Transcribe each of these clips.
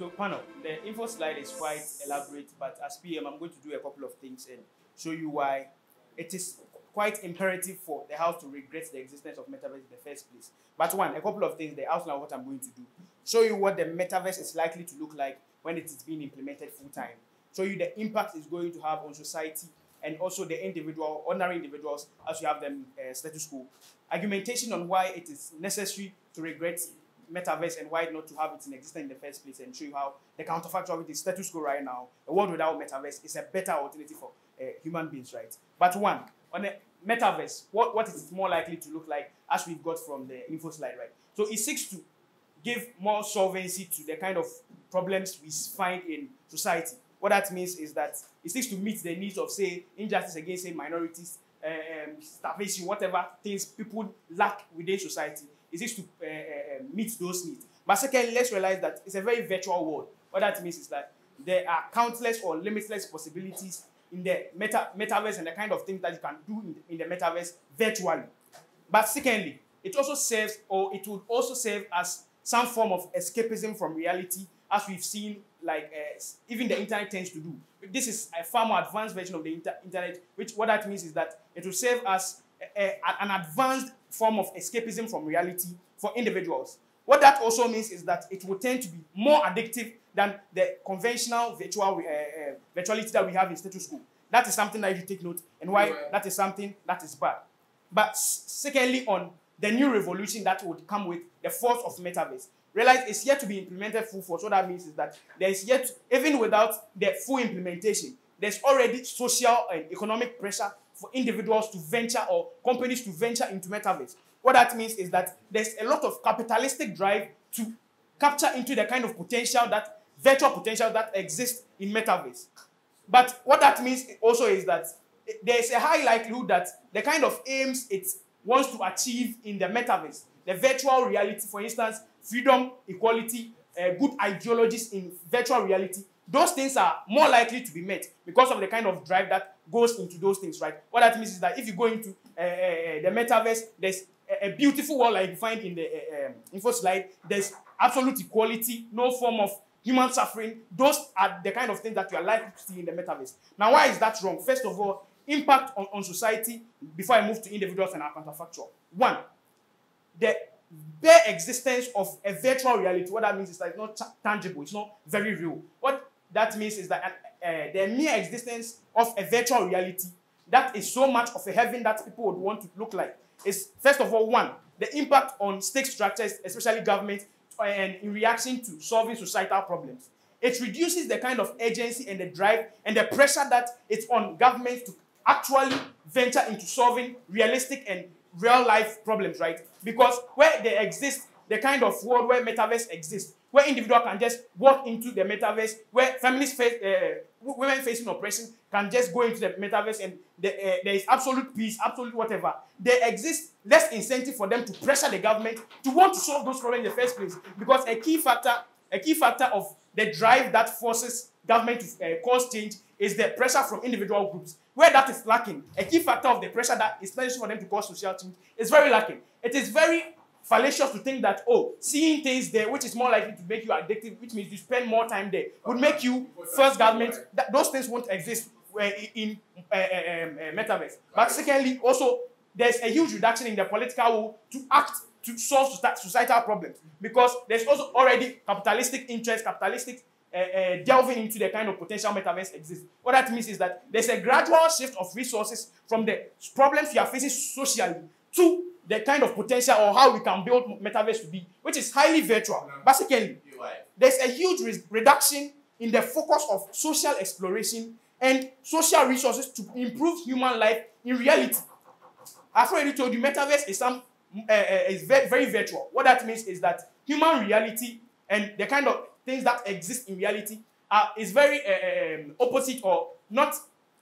So, panel, the info slide is quite elaborate, but as PM, I'm going to do a couple of things and show you why it is quite imperative for the house to regret the existence of metaverse in the first place. But one, a couple of things, the outline of what I'm going to do. Show you what the metaverse is likely to look like when it is being implemented full time. Show you the impact it's going to have on society and also the individual, ordinary individuals, as you have them uh, status quo. Argumentation on why it is necessary to regret metaverse and why not to have it in existence in the first place and show you how the counterfactual with the status quo right now, a world without metaverse is a better alternative for uh, human beings, right? But one, on the metaverse, what, what is it more likely to look like as we've got from the info slide, right? So it seeks to give more solvency to the kind of problems we find in society. What that means is that it seeks to meet the needs of, say, injustice against, say, minorities, um, starvation, whatever things people lack within society. It seeks to uh, uh, meet those needs. But secondly, let's realize that it's a very virtual world. What that means is that there are countless or limitless possibilities in the meta metaverse and the kind of things that you can do in the, in the metaverse virtually. But secondly, it also serves or it would also serve as some form of escapism from reality, as we've seen, like uh, even the internet tends to do. This is a far more advanced version of the inter internet, which what that means is that it will serve as a, a, an advanced form of escapism from reality for individuals. What that also means is that it will tend to be more addictive than the conventional virtual uh, uh, virtuality that we have in status quo. That is something that you take note, and why yeah. that is something that is bad. But secondly, on the new revolution that would come with the force of metaverse, realize it's yet to be implemented full force. What that means is that there is yet, even without the full implementation, there's already social and economic pressure for individuals to venture or companies to venture into metaverse. What that means is that there's a lot of capitalistic drive to capture into the kind of potential that virtual potential that exists in metaverse. But what that means also is that there's a high likelihood that the kind of aims it wants to achieve in the metaverse, the virtual reality, for instance, freedom, equality, uh, good ideologies in virtual reality, those things are more likely to be met because of the kind of drive that goes into those things, right? What that means is that if you go into uh, uh, the metaverse, there's a, a, beautiful world like you find in the uh, um, info slide. There's absolute equality, no form of human suffering. Those are the kind of things that you are likely to see in the metaverse. Now, why is that wrong? First of all, impact on, on society before I move to individuals and our counterfactual. One, the bare existence of a virtual reality, what that means is that it's not tangible, it's not very real. What that means is that uh, the mere existence of a virtual reality that is so much of a heaven that people would want to look like is, first of all, one, the impact on state structures, especially government, and in reaction to solving societal problems. It reduces the kind of agency and the drive and the pressure that it's on governments to actually venture into solving realistic and real life problems, right? Because where they exist, the kind of world where metaverse exists, where individual can just walk into the metaverse, where face, uh, women facing oppression can just go into the metaverse and the, uh, there is absolute peace, absolute whatever. There exists less incentive for them to pressure the government to want to solve those problems in the first place because a key factor, a key factor of the drive that forces government to uh, cause change is the pressure from individual groups. Where that is lacking, a key factor of the pressure that is necessary for them to cause social change is very lacking. It is very fallacious to think that, oh, seeing things there, which is more likely to make you addictive, which means you spend more time there, would make you first government, that those things won't exist uh, in uh, um, uh, metaverse. But secondly, also, there's a huge reduction in the political will to act to solve societal problems because there's also already capitalistic interest, capitalistic uh, uh, delving into the kind of potential metaverse exists. What that means is that there's a gradual shift of resources from the problems you are facing socially to the kind of potential or how we can build metaverse to be, which is highly virtual. Basically, there's a huge re reduction in the focus of social exploration and social resources to improve human life in reality. I've already told you, metaverse is some uh, uh, is very, very virtual. What that means is that human reality and the kind of things that exist in reality are is very uh, um, opposite or not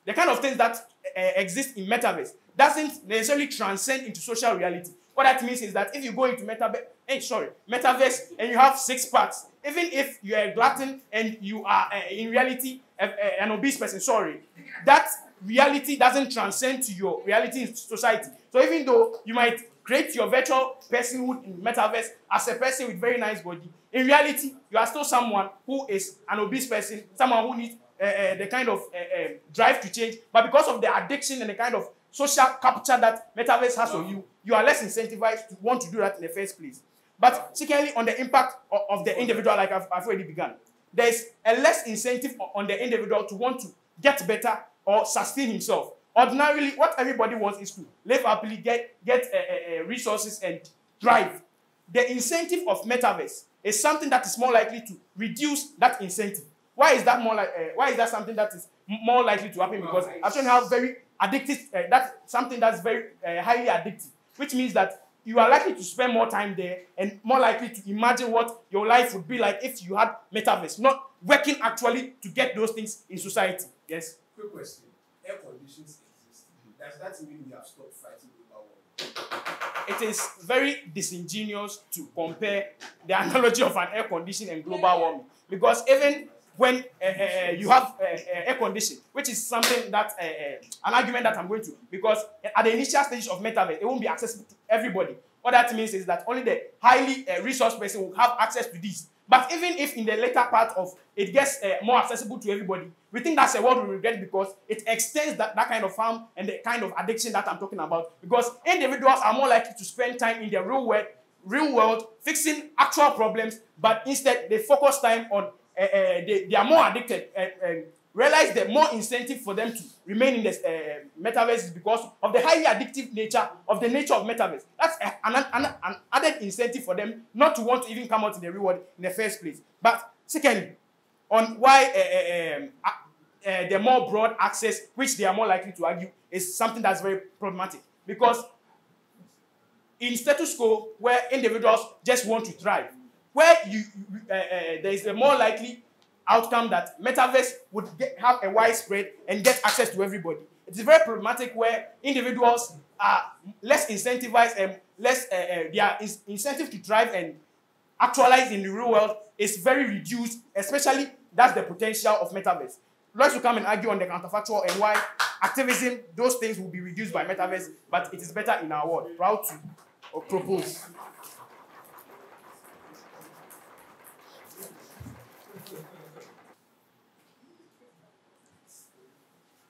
the kind of things that uh, exist in metaverse doesn't necessarily transcend into social reality. What that means is that if you go into metaverse, hey, sorry, metaverse, and you have six parts, even if you are a glutton and you are uh, in reality a, a, an obese person, sorry, that reality doesn't transcend to your reality in society. So even though you might create your virtual personhood in metaverse as a person with very nice body. In reality, you are still someone who is an obese person, someone who needs uh, uh, the kind of uh, uh, drive to change. But because of the addiction and the kind of social capture that metaverse has on you, you are less incentivized to want to do that in the first place. But secondly, on the impact of, of the individual, like I've, I've already begun, there is a less incentive on the individual to want to get better or sustain himself. Ordinarily, what everybody wants is to live happily, get, get uh, uh, resources, and drive. The incentive of metaverse is something that is more likely to reduce that incentive. Why is that more like? Uh, why is that something that is more likely to happen? Because actually have very addictive. Uh, that's something that's very uh, highly addictive, which means that you are likely to spend more time there and more likely to imagine what your life would be like if you had metaverse, not working actually to get those things in society. Yes. Quick question: Air conditions exist. Does that mean we have stopped fighting global warming? It is very disingenuous to compare the analogy of an air condition and global warming because even when uh, uh, you have uh, air condition, which is something that an argument that I'm going to, because at the initial stage of metaverse, it won't be accessible to everybody. What that means is that only the highly resource person will have access to this. But even if in the later part of it gets more accessible to everybody, we think that's a word we regret because it extends that, that kind of harm and the kind of addiction that I'm talking about. Because individuals are more likely to spend time in the real world, real world fixing actual problems, but instead they focus time on uh, uh, they, they are more addicted. Uh, realize the more incentive for them to remain in the uh, metaverse is because of the highly addictive nature of the nature of metaverse. That's an, an, an, added incentive for them not to want to even come out in the reward in the first place. But secondly, on why uh, um, uh, the more broad access, which they are more likely to argue, is something that's very problematic. Because in status quo, where individuals just want to thrive, where you, uh, uh, there is a more likely outcome that metaverse would get, have a widespread and get access to everybody. It is very problematic where individuals are less incentivized and less uh, uh, their incentive to thrive and actualize in the real world is very reduced, especially that's the potential of metaverse. Let's come and argue on the counterfactual and why activism, those things will be reduced by metaverse, but it is better in our world. Proud to propose.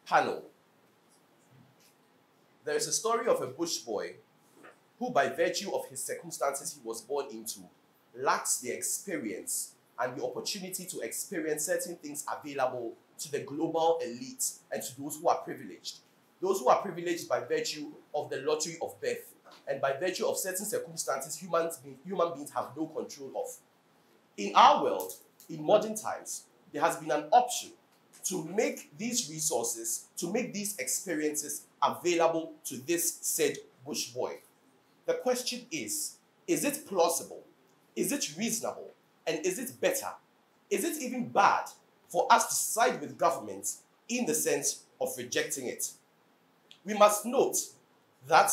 Panel, there is a story of a bush boy who, by virtue of his circumstances he was born into, lacks the experience and the opportunity to experience certain things available to the global elite and to those who are privileged. Those who are privileged by virtue of the lottery of birth and by virtue of certain circumstances humans, human beings have no control of. In our world, in modern times, there has been an option to make these resources, to make these experiences available to this said bush boy. The question is is it plausible? Is it reasonable? And is it better? Is it even bad for us to side with government in the sense of rejecting it? We must note that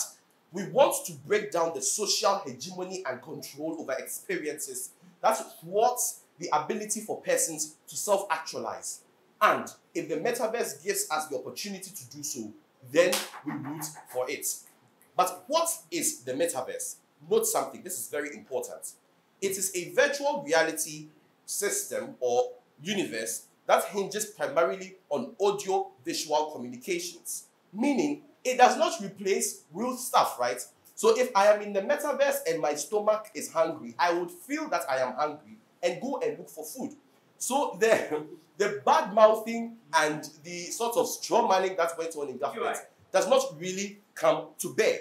we want to break down the social hegemony and control over experiences that thwarts the ability for persons to self actualize and if the metaverse gives us the opportunity to do so, then we root for it. But what is the metaverse? Note something, this is very important. It is a virtual reality system or universe that hinges primarily on audio visual communications, meaning it does not replace real stuff, right? So if I am in the metaverse and my stomach is hungry, I would feel that I am hungry and go and look for food. So the, the bad mouthing and the sort of straw manning that went on in government does not really come to bear.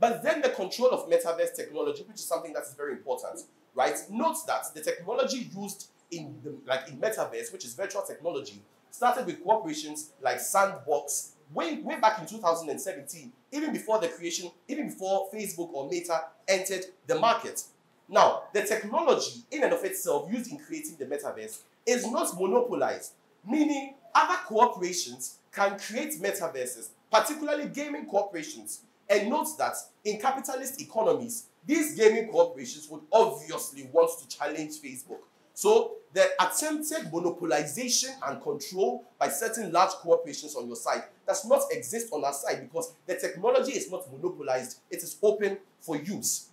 But then the control of metaverse technology, which is something that is very important, right? Note that the technology used in the like in metaverse, which is virtual technology, started with corporations like Sandbox way, way back in 2017, even before the creation, even before Facebook or Meta entered the market. Now, the technology in and of itself used in creating the metaverse is not monopolized, meaning other corporations can create metaverses, particularly gaming corporations. And note that in capitalist economies, these gaming corporations would obviously want to challenge Facebook. So the attempted monopolization and control by certain large corporations on your side does not exist on our side because the technology is not monopolized, it is open for use.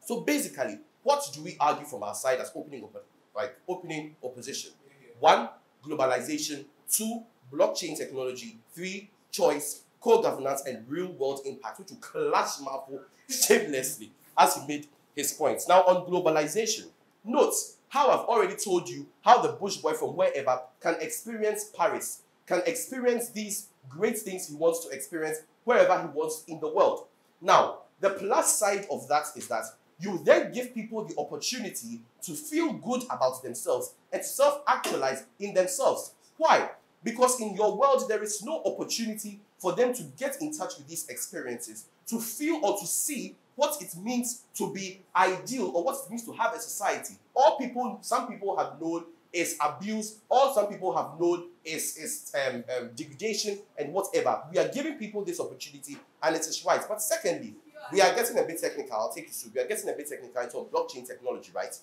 So basically, what do we argue from our side as opening op- like opening opposition? One, globalization. Two, blockchain technology. Three, choice, co-governance, and real-world impact, which will clash Marfo shamelessly as he made his points. Now on globalization, note how I've already told you how the bush boy from wherever can experience Paris, can experience these great things he wants to experience wherever he wants in the world. Now, the plus side of that is that you then give people the opportunity to feel good about themselves and self actualize in themselves. Why? Because in your world, there is no opportunity for them to get in touch with these experiences, to feel or to see what it means to be ideal or what it means to have a society. All people, some people have known is abuse, all some people have known is, is um, um, degradation and whatever. We are giving people this opportunity and it is right. But secondly, we are getting a bit technical. I'll take you through. We are getting a bit technical into blockchain technology, right?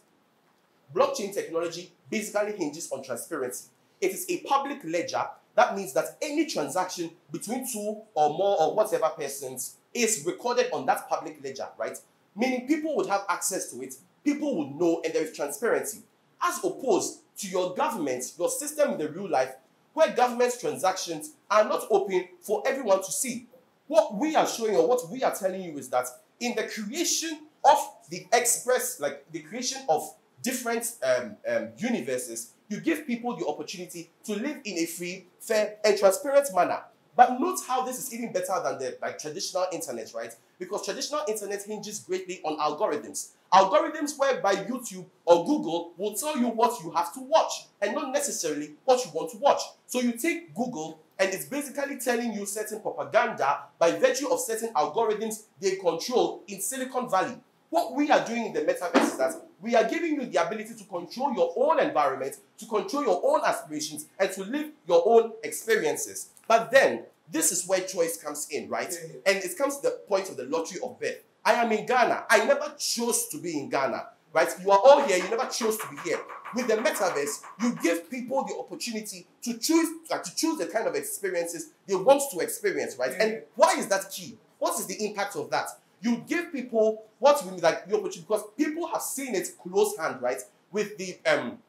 Blockchain technology basically hinges on transparency. It is a public ledger. That means that any transaction between two or more or whatever persons is recorded on that public ledger, right? Meaning people would have access to it, people would know, and there is transparency. As opposed to your government, your system in the real life, where government transactions are not open for everyone to see. What we are showing or what we are telling you is that in the creation of the express, like the creation of different um, um, universes, you give people the opportunity to live in a free, fair, and transparent manner. But note how this is even better than the like traditional internet, right? Because traditional internet hinges greatly on algorithms. Algorithms whereby YouTube or Google will tell you what you have to watch and not necessarily what you want to watch. So you take Google and it's basically telling you certain propaganda by virtue of certain algorithms they control in Silicon Valley. What we are doing in the metaverse is that we are giving you the ability to control your own environment, to control your own aspirations, and to live your own experiences. But then, this is where choice comes in, right? And it comes to the point of the lottery of birth. I am in Ghana. I never chose to be in Ghana, right? You are all here. You never chose to be here. With the metaverse, you give people the opportunity to choose, like, to choose the kind of experiences they want to experience, right? And why is that key? What is the impact of that? You give people what we like the opportunity because people have seen it close hand, right? With the um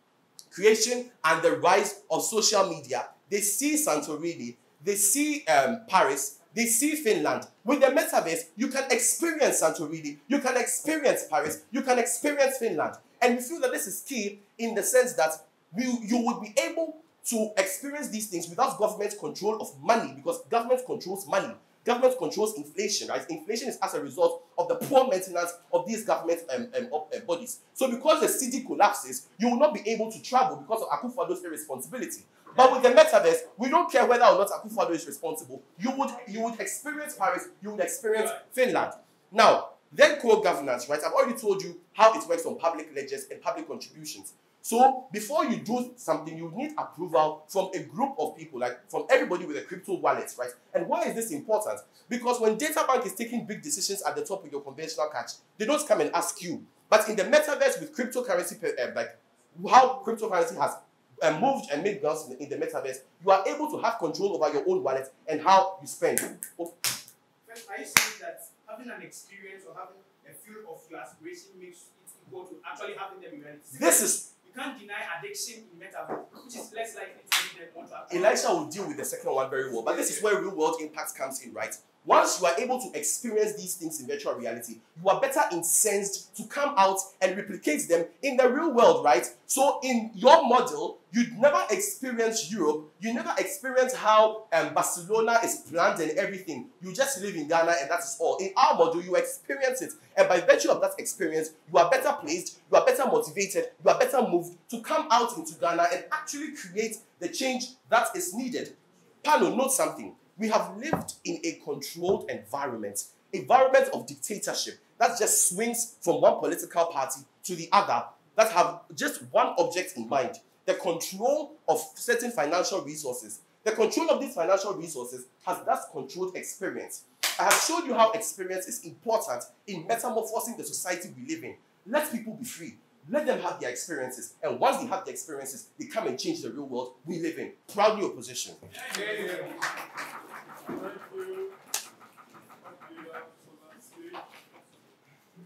creation and the rise of social media, they see Santorini, they see um, Paris, they see Finland. With the metaverse, you can experience Santorini, you can experience Paris, you can experience Finland. And we feel that this is key in the sense that we, you would be able to experience these things without government control of money because government controls money. Government controls inflation, right? Inflation is as a result of the poor maintenance of these government um, um, uh, bodies. So because the city collapses, you will not be able to travel because of Akufo-Addo's irresponsibility. But with the metaverse, we don't care whether or not Akufo-Addo is responsible. You would you would experience Paris, you would experience Finland. Now, then co-governance, right? I've already told you how it works on public ledgers and public contributions. So before you do something, you need approval from a group of people, like from everybody with a crypto wallet, right? And why is this important? Because when data bank is taking big decisions at the top of your conventional cash, they don't come and ask you. But in the metaverse with cryptocurrency, uh, like how cryptocurrency has uh, moved and made grounds in the, in the metaverse, you are able to have control over your own wallet and how you spend. Oh, Are you saying that having an experience or having a feel of your aspiration makes it equal to actually having them in reality? this is can't deny addiction in metaverse, which is less likely to make them to. Elisha will deal with the second one very well, but this is where real world impact comes in, right? Once you are able to experience these things in virtual reality, you are better incensed to come out and replicate them in the real world, right? So, in your model, you never experience Europe, you never experience how um, Barcelona is planned and everything. You just live in Ghana and that is all. In our model, you experience it, and by virtue of that experience, you are better placed, you are better motivated, you are better moved to come out into Ghana and actually create the change that is needed. Pano, note something. We have lived in a controlled environment, environment of dictatorship that just swings from one political party to the other that have just one object in mind the control of certain financial resources. The control of these financial resources has thus controlled experience. I have showed you how experience is important in metamorphosing the society we live in. Let people be free. Let them have their experiences. And once they have their experiences, they come and change the real world we live in. Proudly opposition.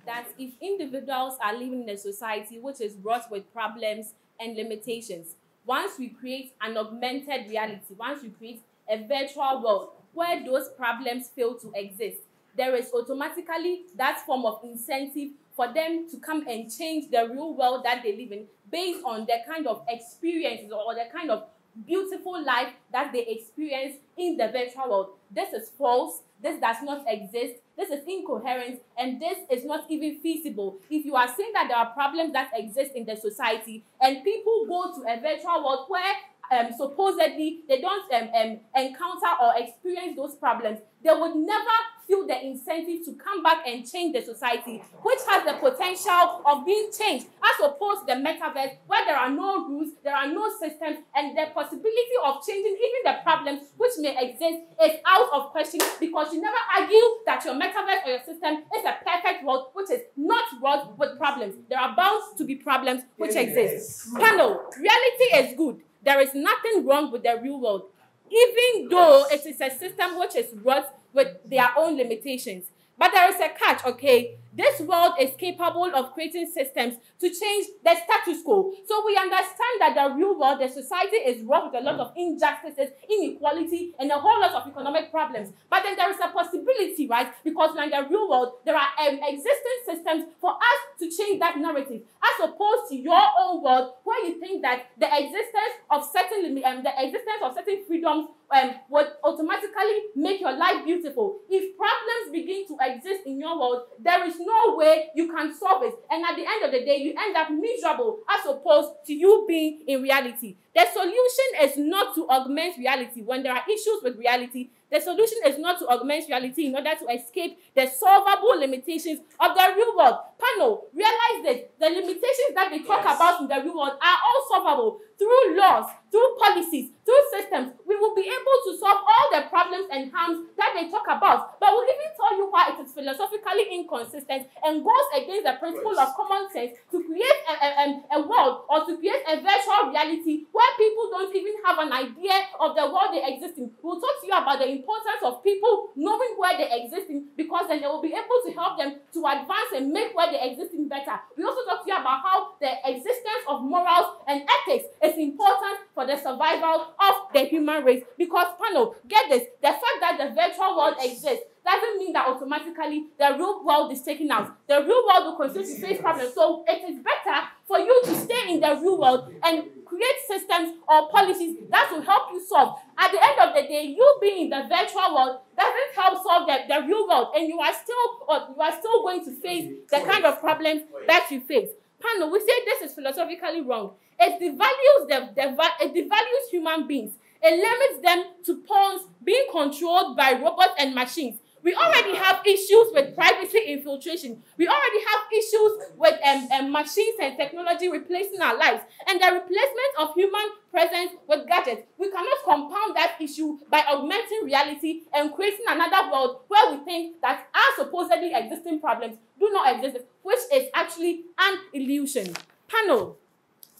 That if individuals are living in a society which is wrought with problems and limitations, once we create an augmented reality, once we create a virtual world where those problems fail to exist, there is automatically that form of incentive for them to come and change the real world that they live in based on the kind of experiences or the kind of beautiful life that they experience in the virtual world. This is false. This does not exist. This is incoherent and this is not even feasible. If you are saying that there are problems that exist in the society and people go to a virtual world where um, supposedly they don't um, um, encounter or experience those problems, they would never feel the incentive to come back and change the society, which has the potential of being changed, as opposed to the metaverse, where there are no rules, there are no systems, and the possibility of changing even the problems which may exist is out of question because you never argue that your metaverse or your system is a perfect world which is not wrought with problems. There are bound to be problems which exist. Panel, reality is good. There is nothing wrong with the real world, even though it is a system which is wrought with their own limitations. But there is a catch, okay? This world is capable of creating systems to change the status quo. So we understand that the real world, the society is wrought with a lot of injustices, inequality, and a whole lot of economic problems. But then there is a possibility, right? Because in the real world, there are um, existing systems for us to change that narrative, as opposed to your own world, where you think that the existence of certain um, the existence of certain freedoms um, would automatically make your life beautiful. If problems begin to exist in your world, there is way you can solve it. And at the end of the day, you end up miserable as opposed to you being in reality. The solution is not to augment reality. When there are issues with reality, the solution is not to augment reality in order to escape the solvable limitations of the real world. Panel, realize that the limitations that they talk Yes. about in the real world are all solvable through laws, through policies, through systems. We will be able to solve all the problems and harms that they talk about. But we'll even tell you why it is philosophically inconsistent and goes against the principle of common sense to create a, a, a, a world or to create a virtual reality where people don't even have an idea of the world they exist in. We'll talk to you about the importance of people knowing where they exist in because then they will be able to help them to advance and make where they exist in better. We also talk to you about how the existence of morals and ethics is important for the survival of the human race. Because, panel, get this the fact that the virtual world exists doesn't mean that automatically the real world is taken out. The real world will continue to face problems. So it is better for you to stay in the real world and create systems or policies that will help you solve. At the end of the day, you being in the virtual world doesn't help solve the, the real world, and you are still or you are still going to face the kind of problems that you face. Panel, we say this is philosophically wrong. It devalues the, the it devalues human beings. It limits them to pawns being controlled by robots and machines. We already have issues with privacy infiltration. We already have issues with um, um, machines and technology replacing our lives. And the replacement of human presence with gadgets. We cannot compound that issue by augmenting reality and creating another world where we think that our supposedly existing problems do not exist, which is actually an illusion. Panel,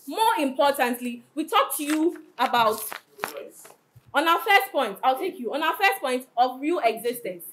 more importantly, we talk to you about on our first point, I'll take you on our first point of real existence.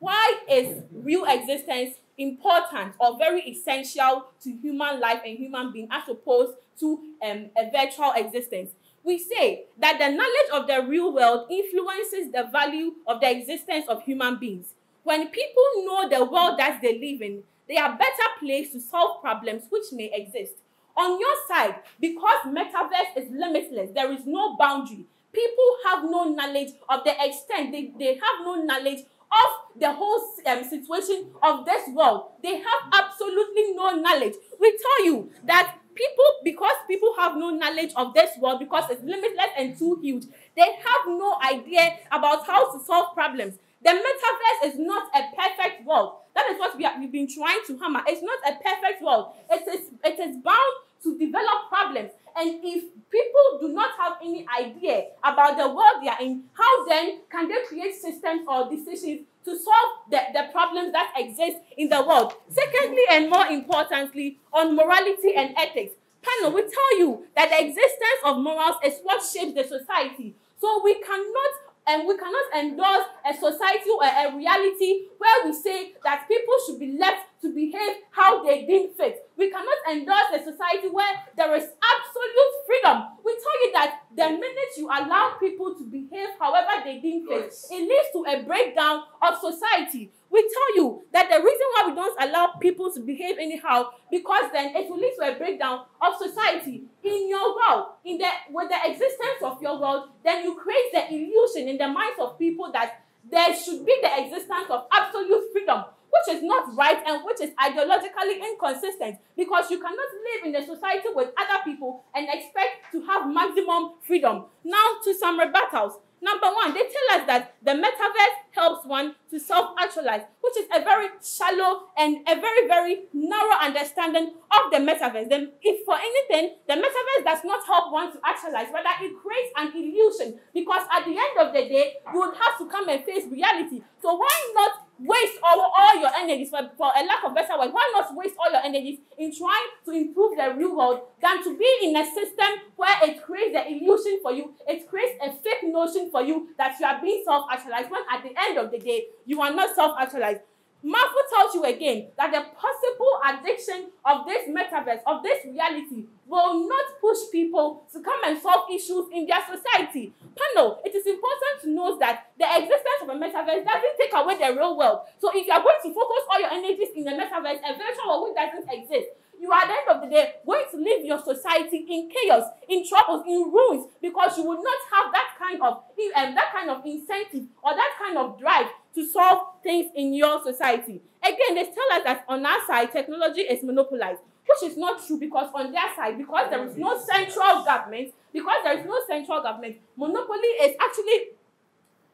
Why is real existence important or very essential to human life and human being as opposed to um, a virtual existence? We say that the knowledge of the real world influences the value of the existence of human beings. When people know the world that they live in, they are better placed to solve problems which may exist. On your side, because metaverse is limitless, there is no boundary. People have no knowledge of the extent, they, they have no knowledge of the whole um, situation of this world. They have absolutely no knowledge. We tell you that people, because people have no knowledge of this world, because it's limitless and too huge, they have no idea about how to solve problems. The metaverse is not a perfect world. That is what we are, we've been trying to hammer. It's not a perfect world. It is, it is bound to develop problems. And if people do not have any idea about the world they are in, how then can they create systems or decisions to solve the, the problems that exist in the world? Secondly, and more importantly, on morality and ethics. Panel, we tell you that the existence of morals is what shapes the society. So we cannot and we cannot endorse a society or a reality where we say that people should be left to behave how they deem fit. We cannot endorse a society where there is absolute freedom. We tell you that the minute you allow people to behave however they deem fit, Yes. it leads to a breakdown of society. We tell you that the reason why we don't allow people to behave anyhow because then it will lead to a breakdown of society in your world, in the with the existence of your world, then you create the illusion in the minds of people that there should be the existence of absolute freedom, which is not right and which is ideologically inconsistent because you cannot live in a society with other people and expect to have maximum freedom. Now to some rebuttals. Number one, they tell us that the metaverse helps one to self-actualize, which is a very shallow and a very, very narrow understanding of the metaverse. Then, if for anything, the metaverse does not help one to actualize, rather it creates an illusion because at the end of the day, you would have to come and face reality. So why not waste all, all your energies, for, for a lack of better word, why not waste all your energies in trying to improve the real world than to be in a system where it creates the illusion for you, it creates a fake notion for you that you are being self-actualized when at the end of the day, you are not self-actualized. Marvel tells you again that the possible addiction of this metaverse, of this reality, will not push people to come and solve issues in their society. Panel, it is important to note that the existence of a metaverse doesn't take away the real world. So if you are going to focus all your energies in the metaverse, a virtual world which doesn't exist, you are at the end of the day going to leave your society in chaos, in troubles, in ruins, because you will not have that kind of um, that kind of incentive or that kind of drive to solve things in your society. Again, they tell us that on our side, technology is monopolized, which is not true because on their side, because there is no central government, because there is no central government, monopoly is actually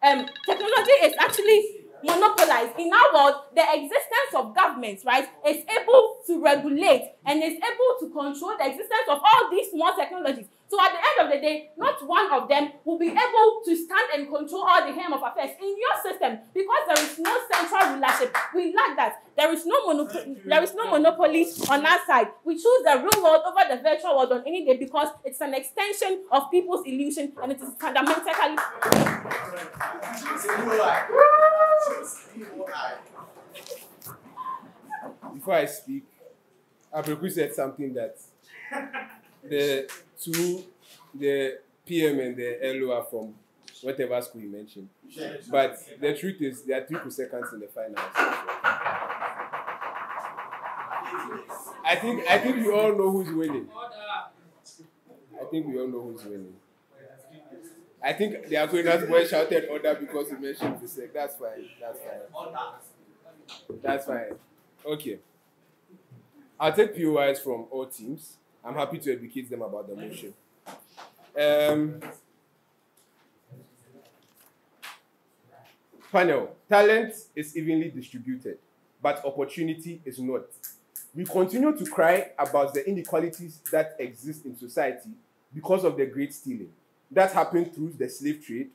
um, technology is actually monopolized. In our world, the existence of governments, right, is able to regulate and is able to control the existence of all these small technologies. So at the end of the day, not one of them will be able to stand and control all the hem of affairs in your system because there is no central rulership. We lack that. There is no monopoly. There is no monopoly on our side. We choose the real world over the virtual world on any day because it's an extension of people's illusion and it is fundamentally Before I speak, Apreku said something that the two, the PM and the LO are from whatever school he mentioned. But the truth is, there are three seconds in the finals. I think I think we all know who's winning. I think we all know who's winning. I think the Aquinas boy shouted order because he mentioned Visek. That's fine. That's fine. That's fine. Okay. I'll take POIs from all teams. I'm happy to educate them about the motion. Um, panel, talent is evenly distributed, but opportunity is not. We continue to cry about the inequalities that exist in society because of the great stealing. That happened through the slave trade,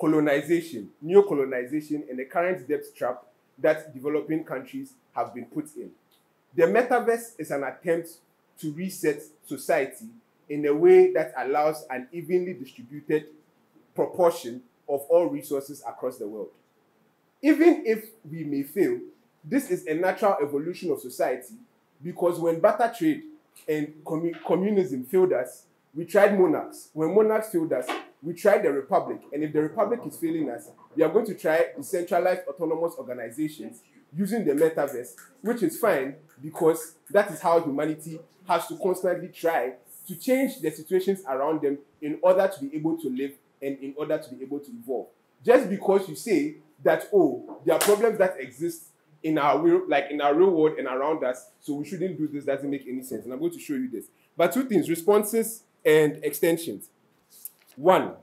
colonization, neo-colonization, and the current debt trap that developing countries have been put in. The metaverse is an attempt to reset society in a way that allows an evenly distributed proportion of all resources across the world. Even if we may fail, this is a natural evolution of society because when barter trade and commu- communism failed us, we tried monarchs. When monarchs failed us, we tried the republic. And if the republic is failing us, we are going to try decentralized autonomous organizations using the metaverse, which is fine because that is how humanity has to constantly try to change the situations around them in order to be able to live and in order to be able to evolve. Just because you say that, oh, there are problems that exist in our real, like in our real world and around us, so we shouldn't do this doesn't make any sense. And I'm going to show you this. But two things: responses and extensions. One,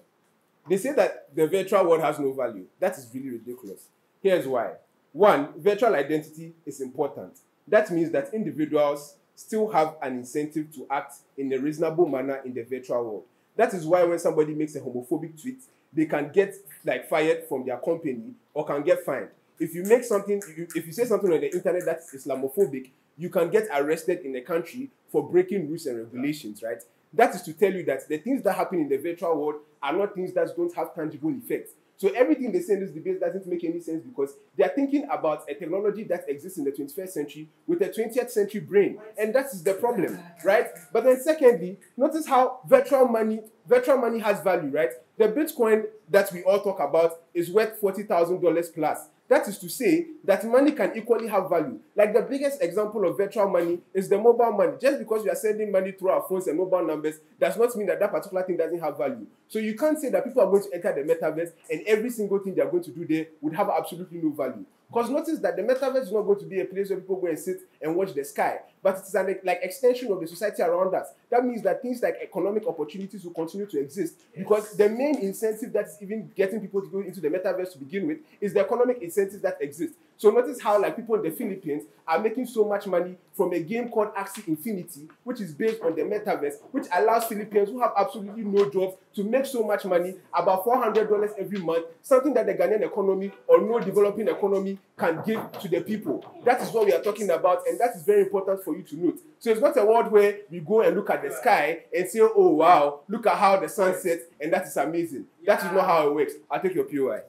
they say that the virtual world has no value. That is really ridiculous. Here's why. One, virtual identity is important. That means that individuals still have an incentive to act in a reasonable manner in the virtual world. That is why when somebody makes a homophobic tweet, they can get like fired from their company or can get fined. If you make something, if you say something on the internet that's Islamophobic, you can get arrested in the country for breaking rules and regulations, right? That is to tell you that the things that happen in the virtual world are not things that don't have tangible effects. So everything they say in this debate doesn't make any sense because they are thinking about a technology that exists in the 21st century with a 20th century brain, and that is the problem, right? But then secondly, notice how virtual money virtual money has value, right? The Bitcoin that we all talk about is worth forty thousand dollars plus. That is to say that money can equally have value. Like the biggest example of virtual money is the mobile money. Just because we are sending money through our phones and mobile numbers does not mean that that particular thing doesn't have value. So you can't say that people are going to enter the metaverse and every single thing they are going to do there would have absolutely no value. Because notice that the metaverse is not going to be a place where people go and sit and watch the sky, but it's an like extension of the society around us. That means that things like economic opportunities will continue to exist because the main incentive that's even getting people to go into the metaverse to begin with is the economic incentive that exists. So notice how like people in the Philippines are making so much money from a game called Axie Infinity, which is based on the metaverse, which allows Philippines who have absolutely no jobs to make so much money, about four hundred dollars every month, something that the Ghanaian economy or no developing economy can give to the people. That is what we are talking about, and that is very important for you to note. So it's not a world where we go and look at the sky and say, "Oh wow, look at how the sun sets," and that is amazing. That is not how it works. I'll take your POI.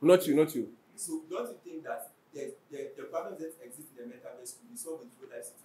Not you, not you. So don't you think that the, the, the problems that exist in the metaverse could be solved with situations,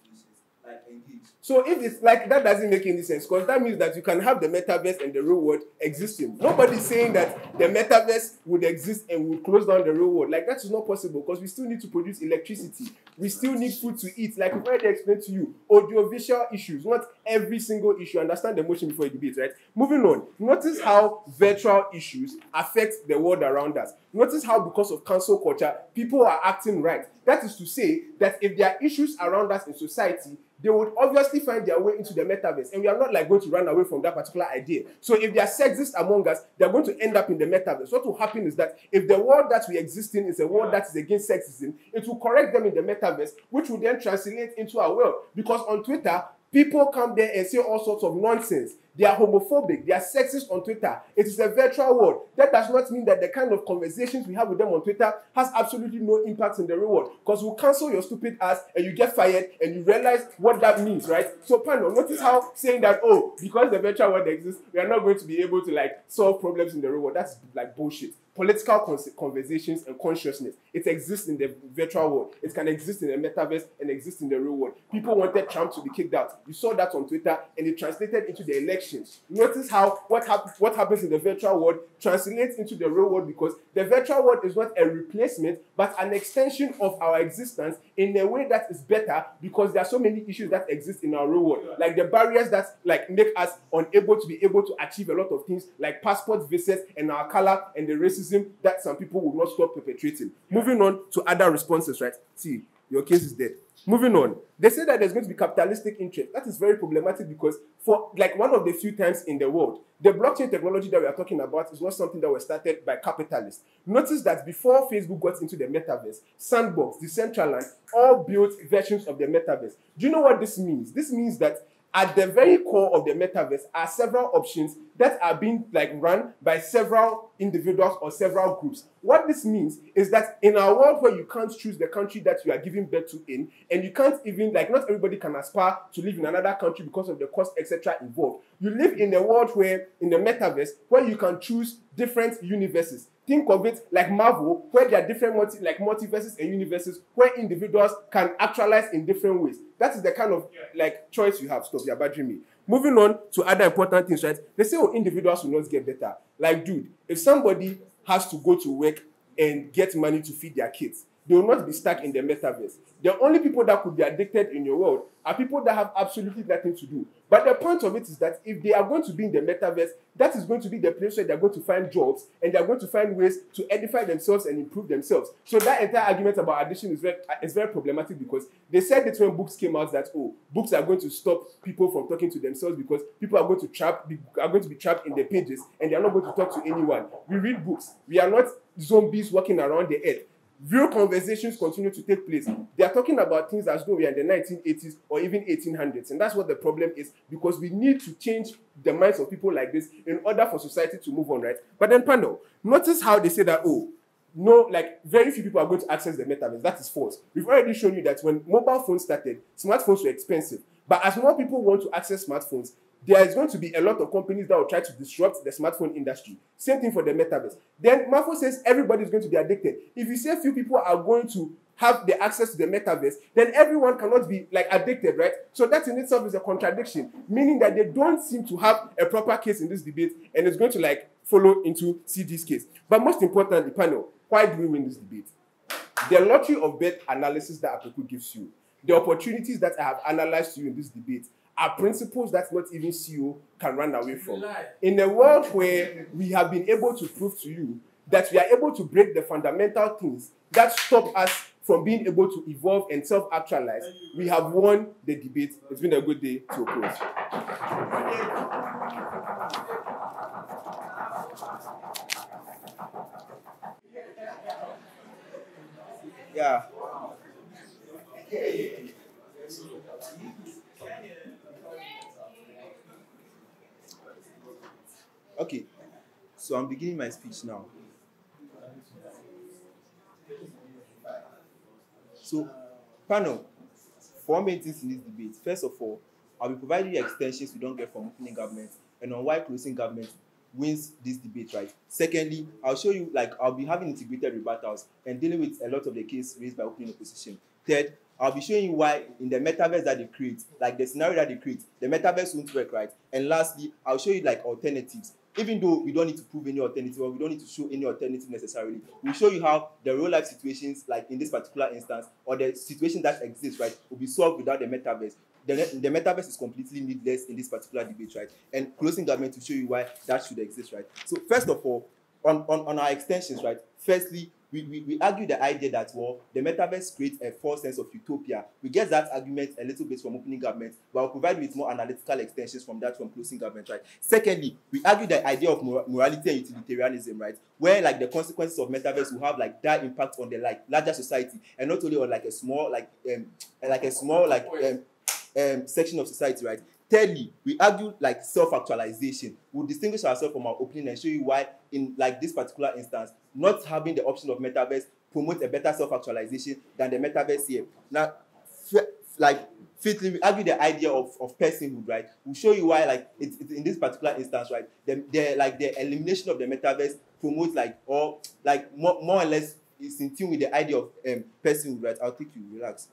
like engage? So if it's like that doesn't make any sense because that means that you can have the metaverse and the real world existing. Nobody's saying that the metaverse would exist and would close down the real world. Like that is not possible because we still need to produce electricity. We still need food to eat. Like we've already explained to you, audiovisual issues, not every single issue. Understand the motion before you debate, right? Moving on. Notice how virtual issues affect the world around us. Notice how because of cancel culture, people are acting right. That is to say that if there are issues around us in society, they would obviously find their way into the metaverse. And we are not like going to run away from that particular idea. So if they are sexist among us, they're going to end up in the metaverse. What will happen is that if the world that we exist in is a world that is against sexism, it will correct them in the metaverse, which will then translate into our world. Because on Twitter, people come there and say all sorts of nonsense. They are homophobic, they are sexist on Twitter. It is a virtual world. That does not mean that the kind of conversations we have with them on Twitter has absolutely no impact in the real world. Because we'll cancel your stupid ass and you get fired and you realize what that means, right? So, Pano, notice how saying that, oh, because the virtual world exists, we are not going to be able to like solve problems in the real world. That's like bullshit. Political cons- conversations and consciousness. It exists in the virtual world. It can exist in the metaverse and exist in the real world. People wanted Trump to be kicked out. You saw that on Twitter, and it translated into the elections. Notice how what, hap- what happens in the virtual world translates into the real world because the virtual world is not a replacement, but an extension of our existence in a way that is better because there are so many issues that exist in our real world, like the barriers that like make us unable to be able to achieve a lot of things, like passport visas and our color and the racism that some people will not stop perpetrating. Moving on to other responses, right? See, your case is dead. Moving on, they say that there's going to be capitalistic interest. That is very problematic because for like one of the few times in the world, the blockchain technology that we are talking about is not something that was started by capitalists. Notice that before Facebook got into the metaverse, Sandbox, Decentraland, all built versions of the metaverse. Do you know what this means? This means that at the very core of the metaverse are several options that are being like run by several individuals or several groups. What this means is that in a world where you can't choose the country that you are giving birth to in, and you can't even like not everybody can aspire to live in another country because of the cost, etc. involved. You live in a world where in the metaverse where you can choose different universes. Think of it like Marvel, where there are different multi, like multiverses and universes where individuals can actualize in different ways. That is the kind of like choice you have. Stop, you're badgering me. Moving on to other important things, right? They say, oh, individuals will not get better. Like, dude, if somebody has to go to work and get money to feed their kids, they will not be stuck in the metaverse. The only people that could be addicted in your world are people that have absolutely nothing to do. But the point of it is that if they are going to be in the metaverse, that is going to be the place where they're going to find jobs and they're going to find ways to edify themselves and improve themselves. So that entire argument about addiction is very, uh, is very problematic because they said it when books came out that oh, books are going to stop people from talking to themselves because people are going to trap be, are going to be trapped in the pages and they are not going to talk to anyone. We read books. We are not zombies walking around the earth real conversations continue to take place. They are talking about things as though we are in the 1980s or even 1800s. And that's what the problem is because we need to change the minds of people like this in order for society to move on, right? But then, panel, notice how they say that, oh, no, like very few people are going to access the metaverse. That is false. We've already shown you that when mobile phones started, smartphones were expensive. But as more people want to access smartphones, there is going to be a lot of companies that will try to disrupt the smartphone industry. Same thing for the metaverse. Then Marfo says everybody is going to be addicted. If you say few people are going to have the access to the metaverse, then everyone cannot be like addicted, right? So that in itself is a contradiction, meaning that they don't seem to have a proper case in this debate, and it's going to like follow into CD's case. But most importantly, panel, why do we win this debate? The lottery of bet analysis that Apreku gives you, the opportunities that I have analyzed to you in this debate, are principles that not even CO can run away from. In a world where we have been able to prove to you that we are able to break the fundamental things that stop us from being able to evolve and self-actualize, we have won the debate. It's been a good day to close. Yeah. Okay, so I'm beginning my speech now. So, panel, four main things in this debate. First of all, I'll be providing you extensions we don't get from opening government and on why closing government wins this debate, right? Secondly, I'll show you, like, I'll be having integrated rebuttals and dealing with a lot of the case raised by opening opposition. Third, I'll be showing you why in the metaverse that they create, like the scenario that they create, the metaverse won't work, right? And lastly, I'll show you like alternatives even though we don't need to prove any alternative or we don't need to show any alternative necessarily, we show you how the real life situations, like in this particular instance, or the situation that exists, right, will be solved without the metaverse. The, the metaverse is completely needless in this particular debate, right? And closing government to show you why that should exist, right? So first of all, on, on, on our extensions, right? Firstly, we, we, we argue the idea that well the metaverse creates a false sense of utopia. We get that argument a little bit from opening government but i'll provide with more analytical extensions from that from closing government right? Secondly we argue the idea of mor morality and utilitarianism right? Where like the consequences of metaverse will have like that impact on the like larger society and not only on like a small like um like a small like um, um section of society right thirdly we argue like self-actualization. We'll distinguish ourselves from our opening and show you why in like this particular instance not having the option of metaverse promotes a better self-actualization than the metaverse here. Now f- like fifthly we argue the idea of of personhood right? We'll show you why like it, it, in this particular instance right the, the like the elimination of the metaverse promotes like or like more, more or less is in tune with the idea of um, personhood right? I'll take you relax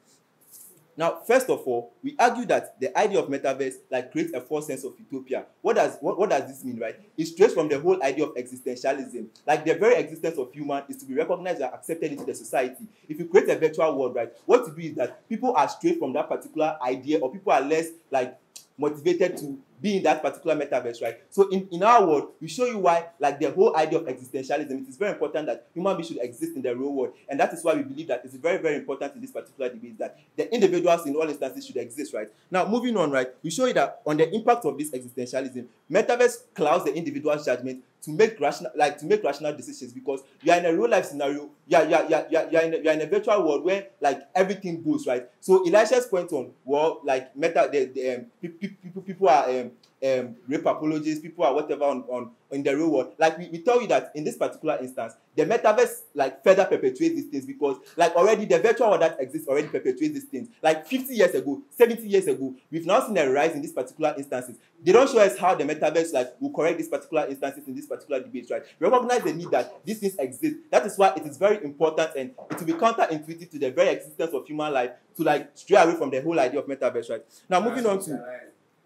Now, first of all, we argue that the idea of metaverse like creates a false sense of utopia. What does what, what does this mean, right? It straight from the whole idea of existentialism. Like the very existence of human is to be recognized and accepted into the society. If you create a virtual world, right, what to do is that people are straight from that particular idea, or people are less like motivated to be in that particular metaverse, right? So in, in our world, we show you why, like the whole idea of existentialism, it is very important that human beings should exist in the real world. And that is why we believe that it's very, very important in this particular debate that the individuals in all instances should exist, right? Now, moving on, right, we show you that on the impact of this existentialism, metaverse clouds the individual's judgment to make rational like to make rational decisions because you are in a real life scenario you are you are you are you are, in, a, you are in a virtual world where like everything goes right? So elisha's point on well like meta the, the um, people people are um, um, rape apologies, people are whatever on, on in the real world. Like we, we tell you that in this particular instance, the metaverse like further perpetuates these things because like already the virtual world that exists already perpetuates these things. Like 50 years ago, 70 years ago, we've now seen a rise in these particular instances. They don't show us how the metaverse like will correct these particular instances in this particular debate, right? We recognize the need that these things exist. That is why it is very important and it will be counterintuitive to the very existence of human life to like stray away from the whole idea of metaverse, right? Now moving on to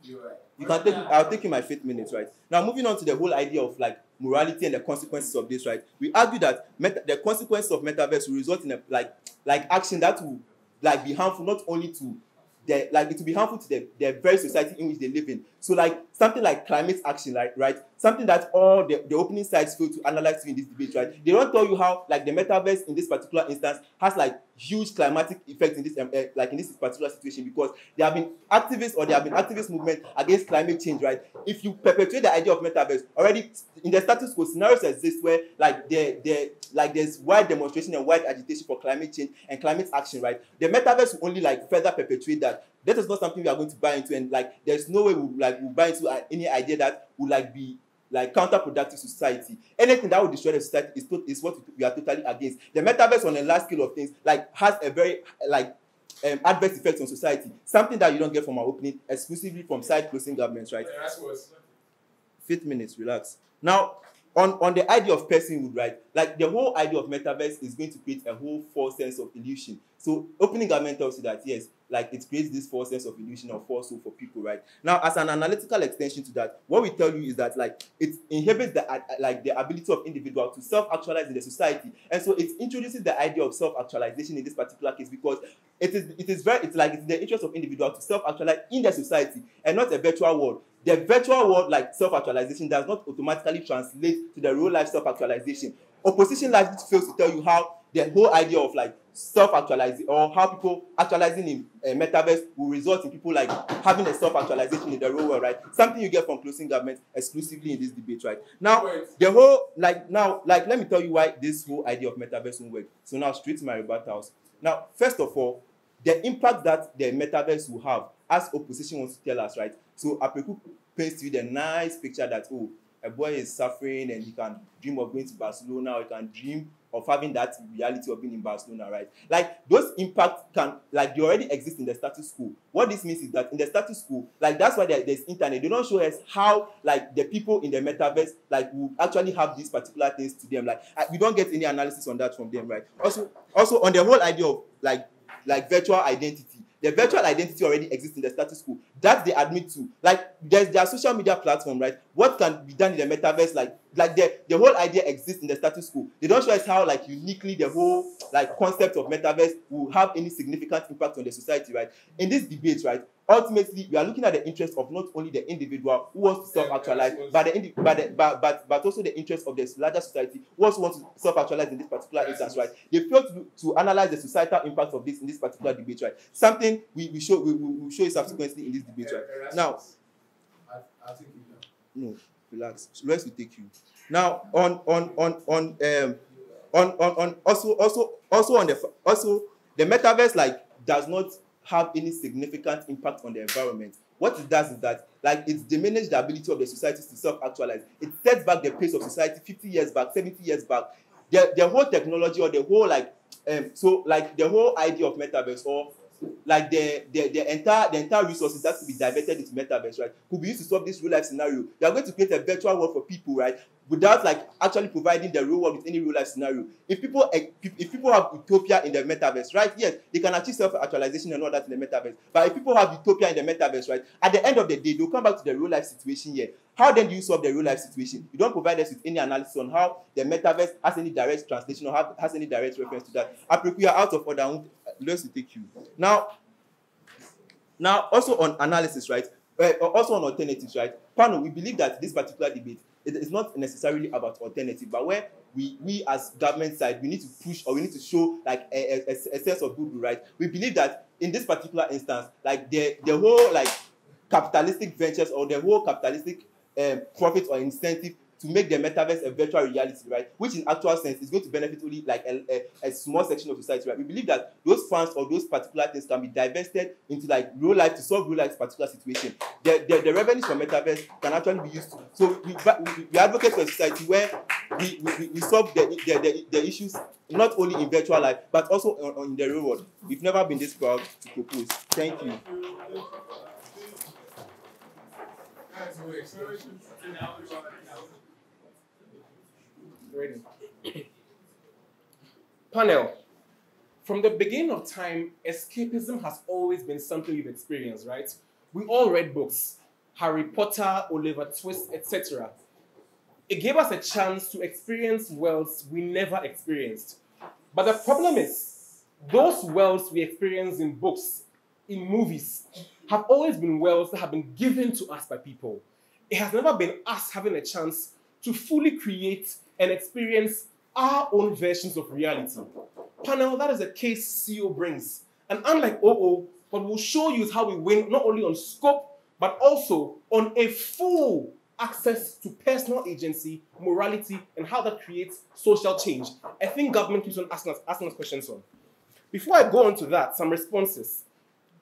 you can take I'll take you my fifth minutes, right? Now moving on to the whole idea of like morality and the consequences of this, right? We argue that meta- the consequences of metaverse will result in a like like action that will like be harmful not only to the like it will be harmful to the, the very society in which they live in. So like something like climate action, like right, something that all the, the opening sides fail to analyze in this debate, right? They don't tell you how like the metaverse in this particular instance has like huge climatic effect in this uh, like in this particular situation because there have been activists or there have been activist movement against climate change right? If you perpetuate the idea of metaverse already in the status quo scenarios exist where like there there like there's wide demonstration and wide agitation for climate change and climate action right? The metaverse will only like further perpetuate that that is not something we are going to buy into and like there's no way we like we buy into uh, any idea that will like be like counterproductive society. Anything that will destroy the society is, to, is what we are totally against. The metaverse on a large scale of things like has a very like um, adverse effect on society. Something that you don't get from our opening exclusively from side closing governments right? Erasmus. fifth minutes relax. Now on on the idea of personhood right like the whole idea of metaverse is going to create a whole false sense of illusion so opening government tells you that yes like it creates this false sense of illusion or falsehood for people right? Now as an analytical extension to that what we tell you is that like it inhibits the uh, like the ability of individual to self-actualize in the society. And so it introduces the idea of self-actualization in this particular case because it is it is very it's like it's in the interest of individual to self-actualize in the society and not a virtual world. The virtual world like self-actualization does not automatically translate to the real life self-actualization. Opposition largely fails to tell you how the whole idea of like self-actualizing or how people actualizing in uh, metaverse will result in people like having a self-actualization in the real world right? Something you get from closing government exclusively in this debate right? Now Wait. the whole like now like let me tell you why this whole idea of metaverse won't work. So now straight to my rebuttals now first of all the impact that the metaverse will have as opposition wants to tell us right? So apeku paints to you the nice picture that oh a boy is suffering and he can dream of going to barcelona or he can dream of having that reality of being in barcelona right? Like those impacts can like they already exist in the status quo. What this means is that in the status quo like that's why there, there's internet. They don't show us how like the people in the metaverse like will actually have these particular things to them. Like I, we don't get any analysis on that from them right? Also also on the whole idea of like like virtual identity the virtual identity already exists in the status quo that they admit to. Like there's their social media platform right? What can be done in the metaverse? Like like the the whole idea exists in the status quo. They don't show us how like uniquely the whole like concept of metaverse will have any significant impact on the society right? In this debate right ultimately we are looking at the interest of not only the individual who wants to self-actualize but the indi but, the, but but but also the interest of the larger society who also wants to self-actualize in this particular instance right? they fail to to analyze the societal impact of this in this particular debate right? Something we we show we we show it subsequently in this debate right? Now I, I think you know. no relax. Rest will take you. Now on on on on um on on on also also also on the also the metaverse like does not have any significant impact on the environment. What it does is that like it diminishes the ability of the society to self-actualize. It sets back the pace of society fifty years back seventy years back. The the whole technology or the whole like um so like the whole idea of metaverse or like the the the entire the entire resources that could be diverted into metaverse right could be used to solve this real life scenario. You are going to create a virtual world for people right without like actually providing the real world with any real life scenario. If people eh, if people have utopia in the metaverse right? Yes they can achieve self actualization and all that in the metaverse. But if people have utopia in the metaverse right? At the end of the day they will come back to the real life situation here. How then do you solve the real life situation? You don't provide us with any analysis on how the metaverse has any direct translation or have, has any direct reference to that. Are out of order. Let's take you. Now now also on analysis right? Uh, also on alternatives right? Panel we believe that this particular debate it is not necessarily about alternative but where we we as government side we need to push or we need to show like a a a sense of goodwill right? We believe that in this particular instance like the the whole like capitalistic ventures or the whole capitalistic um, profit or incentive to make the metaverse a virtual reality right? Which in actual sense is going to benefit only like a, a, a small section of society right? We believe that those funds or those particular things can be divested into like real life to solve real life particular situation. The the the revenues from metaverse can actually be used to so we we we advocate for a society where we we we solve the the the the issues not only in virtual life but also in the real world. We've never been this proud to propose. Thank you. A waste. Panel. From the beginning of time, escapism has always been something we've experienced, right? We all read books Harry Potter, Oliver Twist, etc. It gave us a chance to experience worlds we never experienced. But the problem is, those worlds we experience in books, in movies, have always been worlds that have been given to us by people. It has never been us having a chance to fully create and experience our own versions of reality. Panel, that is a case CO brings. And unlike OO, what we'll show you is how we win not only on scope, but also on a full access to personal agency, morality, and how that creates social change. I think government keeps on asking us, asking us questions on. Before I go on to that, some responses.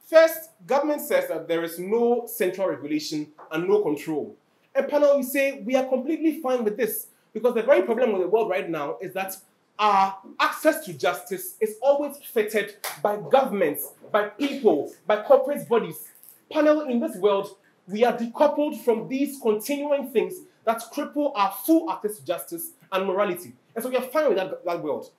First, government says that there is no central regulation and no control. And panel, we say we are completely fine with this because the very problem with the world right now is that our access to justice is always fettered by governments, by people, by corporate bodies. Panel, in this world, we are decoupled from these continuing things that cripple our full access to justice and morality. And so we are fine with that, that world.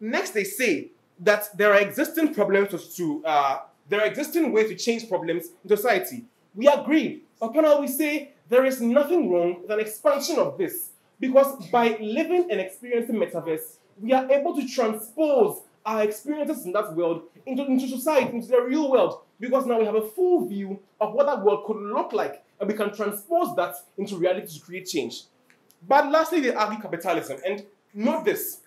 Next, they say that there are existing problems to, to uh, there are existing ways to change problems in society. We agree. But panel, we say there is nothing wrong with an expansion of this because by living and experiencing metaverse, we are able to transpose our experiences in that world into, into society, into the real world, because now we have a full view of what that world could look like, and we can transpose that into reality to create change. But lastly, they argue capitalism. And note this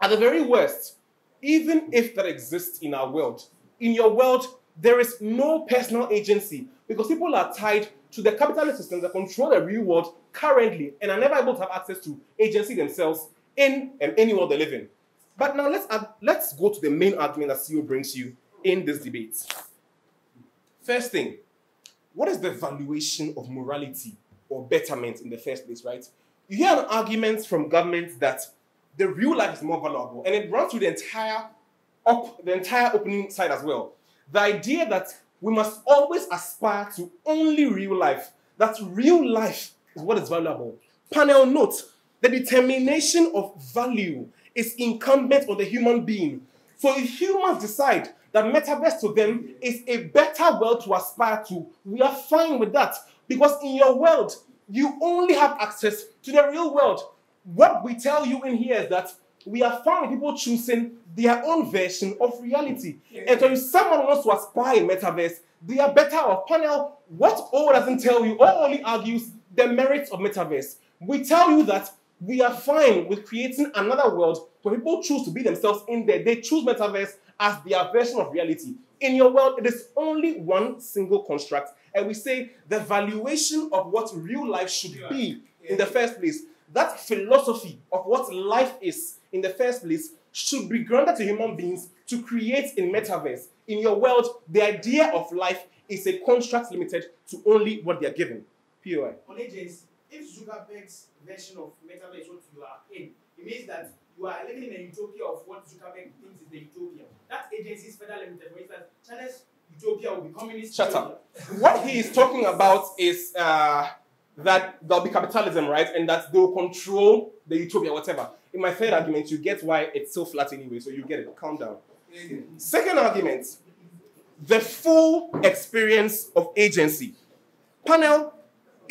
at the very worst, even if that exists in our world, in your world, there is no personal agency because people are tied to the capitalist systems that control the real world currently and are never able to have access to agency themselves in um, any world they live in. But now let's, add, let's go to the main argument that CO brings you in this debate. First thing, what is the valuation of morality or betterment in the first place, right? You hear an argument from governments that the real life is more valuable, and it runs through the entire the entire opening side as well. The idea that we must always aspire to only real life, that real life is what is valuable. Panel note the determination of value is incumbent on the human being. So if humans decide that metaverse to them is a better world to aspire to, we are fine with that. Because in your world, you only have access to the real world. What we tell you in here is that we are fine with people choosing their own version of reality. And so if someone wants to aspire in metaverse, they are better off. Panel, what O doesn't tell you, or only argues the merits of metaverse. We tell you that we are fine with creating another world where people choose to be themselves in there. They choose metaverse as their version of reality. In your world, it is only one single construct. And we say the valuation of what real life should be in the first place, that philosophy of what life is in the first place, should be granted to human beings to create in metaverse. In your world, the idea of life is a construct limited to only what they are given. POI. On agents, if Zuckerberg's version of metaverse is what you are in, it means that you are living in a utopia of what Zuckerberg thinks is the utopia. That agency is federal limited. For instance, China's utopia will be communist. Shut utopia. up. What he is talking about is uh, that there'll be capitalism, right? And that they'll control the utopia, whatever. In my third argument, you get why it's so flat anyway, so you get it. Calm down. Second argument the full experience of agency. Panel,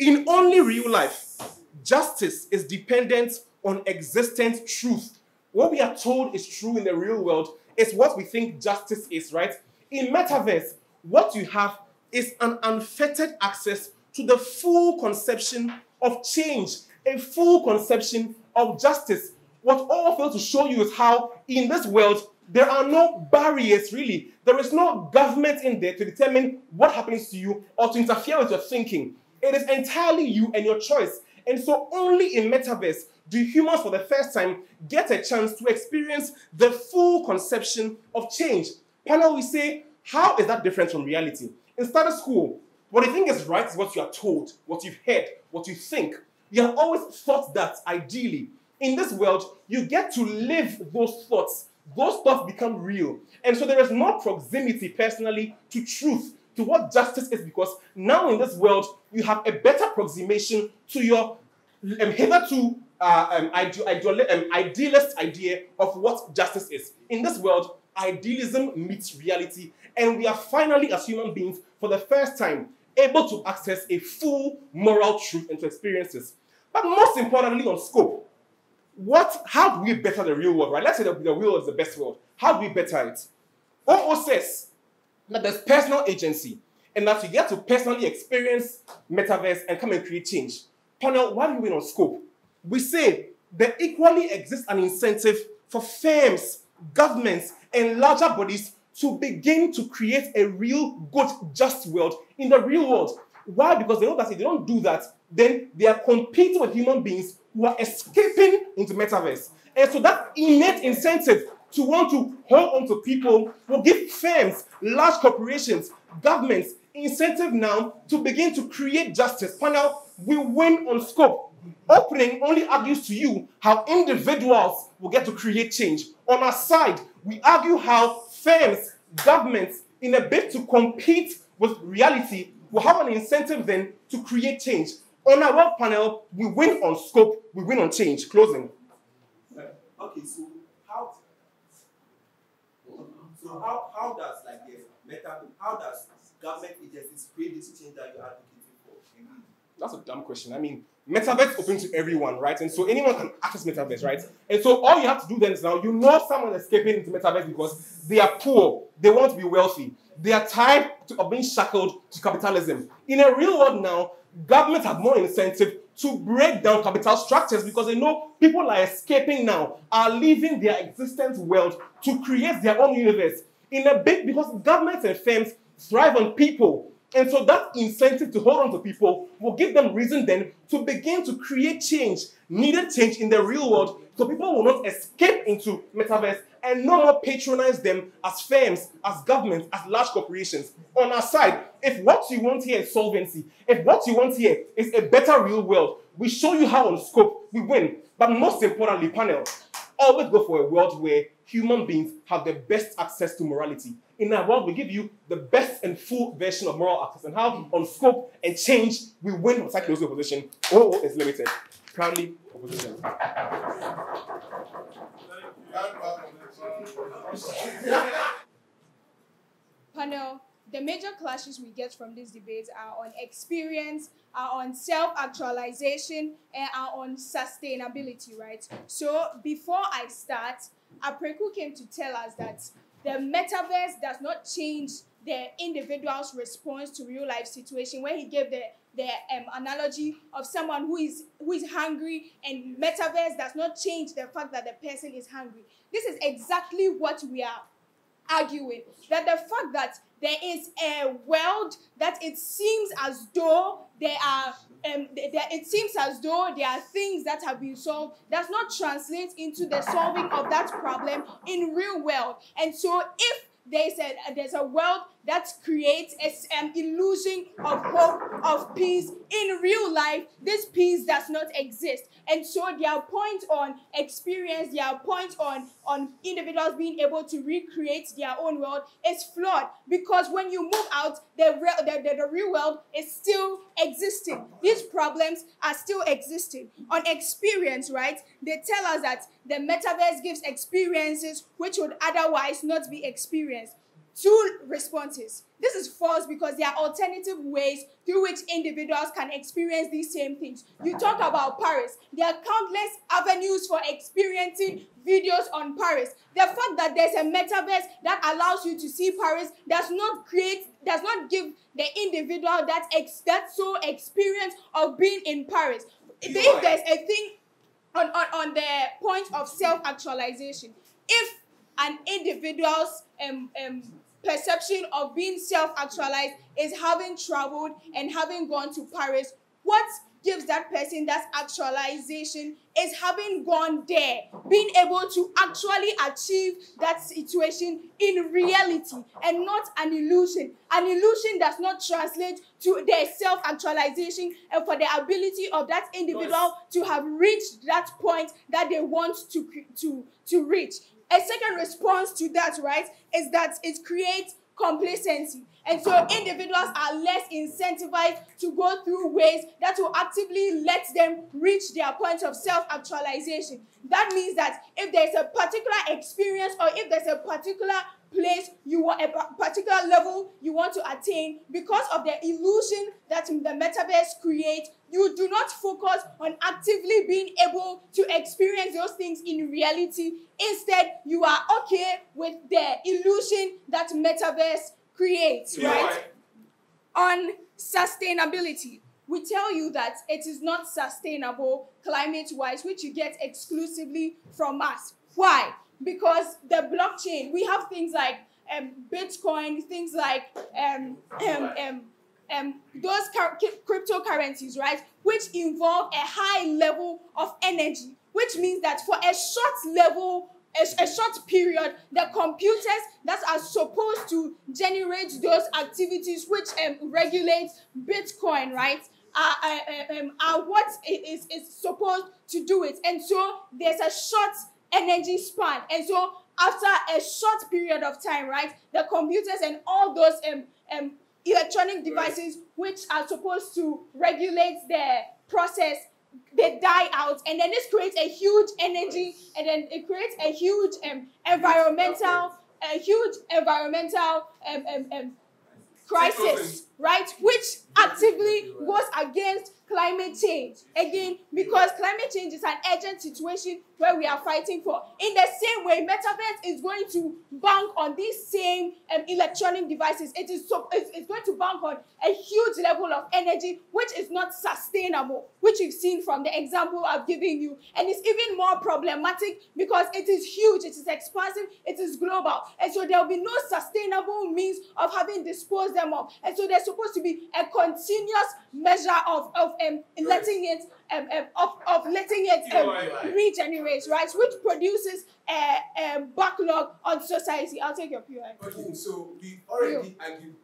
in only real life, justice is dependent on existent truth. What we are told is true in the real world is what we think justice is, right? In metaverse, what you have is an unfettered access to the full conception of change, a full conception of justice. What all fails to show you is how, in this world, there are no barriers really. There is no government in there to determine what happens to you or to interfere with your thinking. It is entirely you and your choice. And so, only in metaverse do humans, for the first time, get a chance to experience the full conception of change. Panel, we say, how is that different from reality? In status quo, what you think is right is what you are told, what you've heard, what you think. You have always thought that ideally. In this world, you get to live those thoughts. Those thoughts become real. And so there is no proximity personally to truth, to what justice is, because now in this world, you have a better approximation to your um, hitherto uh, um, ide- ideal- um, idealist idea of what justice is. In this world, idealism meets reality, and we are finally, as human beings, for the first time, able to access a full moral truth into experiences. But most importantly, on scope, what? How do we better the real world? Right? Let's say that the real world is the best world. How do we better it? OO says that there's personal agency, and that you get to personally experience metaverse and come and create change. Panel, why do you win on scope? We say there equally exists an incentive for firms, governments, and larger bodies to begin to create a real, good, just world in the real world. Why? Because they know that if they don't do that, then they are competing with human beings who are escaping into metaverse. And so that innate incentive to want to hold on to people will give firms, large corporations, governments incentive now to begin to create justice. Panel, we win on scope. Opening only argues to you how individuals will get to create change. On our side, we argue how firms, governments, in a bid to compete with reality, will have an incentive then to create change. On our panel, we win on scope, we win on change. Closing. Uh, okay, so so how how does like the meta how does government agencies create this change that you're advocating for? That's a dumb question. I mean, metaverse open to everyone, right? And so anyone can access metaverse, right? And so all you have to do then is now you know someone escaping into metaverse because they are poor, they want to be wealthy, they are tied to, of being shackled to capitalism. In a real world now, governments have more incentive to break down capital structures because they know people are escaping now, are leaving their existence world to create their own universe. In a big because governments and firms thrive on people. And so that incentive to hold on to people will give them reason then to begin to create change, needed change in the real world, so people will not escape into metaverse and no more patronize them as firms, as governments, as large corporations. On our side, if what you want here is solvency, if what you want here is a better real world, we show you how on scope we win. But most importantly, panel, always go for a world where human beings have the best access to morality. In our world, we give you the best and full version of moral access and how on scope and change we win on psychological opposition. Oh, is limited. Proudly opposition. Panel, the major clashes we get from these debates are on experience, are on self-actualization, and are on sustainability, right? So before I start, Apreku came to tell us that the metaverse does not change the individual's response to real life situation. Where he gave the the um, analogy of someone who is who is hungry and metaverse does not change the fact that the person is hungry. This is exactly what we are arguing. That the fact that there is a world that it seems as though there are um, it seems as though there are things that have been solved does not translate into the solving of that problem in real world. And so if there's a there's a world that creates an illusion of hope of peace in real life. This peace does not exist. And so their point on experience their point on on individuals being able to recreate their own world is flawed. Because when you move out the real the, the, the real world is still existing. These problems are still existing. On experience right they tell us that the metaverse gives experiences which would otherwise not be experienced two responses. This is false because there are alternative ways through which individuals can experience these same things. You talk about Paris. There are countless avenues for experiencing videos on Paris. The fact that there's a metaverse that allows you to see Paris does not create, does not give the individual that ex, that so experience of being in Paris. If there's a thing on, on, on the point of self-actualization, if an individual's um, um, perception of being self-actualized is having traveled and having gone to Paris. What gives that person that actualization is having gone there, being able to actually achieve that situation in reality and not an illusion. An illusion does not translate to their self actualization and for the ability of that individual to have reached that point that they want to, to, to reach. A second response to that, right, is that it creates complacency. And so individuals are less incentivized to go through ways that will actively let them reach their point of self actualization. That means that if there's a particular experience or if there's a particular place you want a particular level you want to attain because of the illusion that the metaverse creates you do not focus on actively being able to experience those things in reality instead you are okay with the illusion that metaverse creates right on sustainability we tell you that it is not sustainable climate wise, which you get exclusively from us. Why? Because the blockchain, we have things like um, Bitcoin, things like um, um, um, um, those cryptocurrencies, right, which involve a high level of energy, which means that for a short level, a, a short period, the computers that are supposed to generate those activities which um, regulate Bitcoin, right, are, are, um, are what is, is supposed to do it. And so there's a short energy span. And so after a short period of time, right, the computers and all those um, um, electronic devices which are supposed to regulate the process they die out. And then this creates a huge energy and then it creates a huge um, environmental a huge environmental um, um, um, crisis right which actively goes against climate change. Again because climate change is an urgent situation where we are fighting for. In the same way metaverse is going to bank on these same um, electronic devices. It is so it's, it's going to bank on a huge level of energy which is not sustainable which you've seen from the example i've given you. And it's even more problematic because it is huge it is expansive it is global. And so there will be no sustainable means of having disposed them of. And so there's supposed to be a continuous measure of of um, letting it um, um, of, of letting it um, regenerate right which produces a, a backlog on society i'll take your POI. Okay, so we already argued.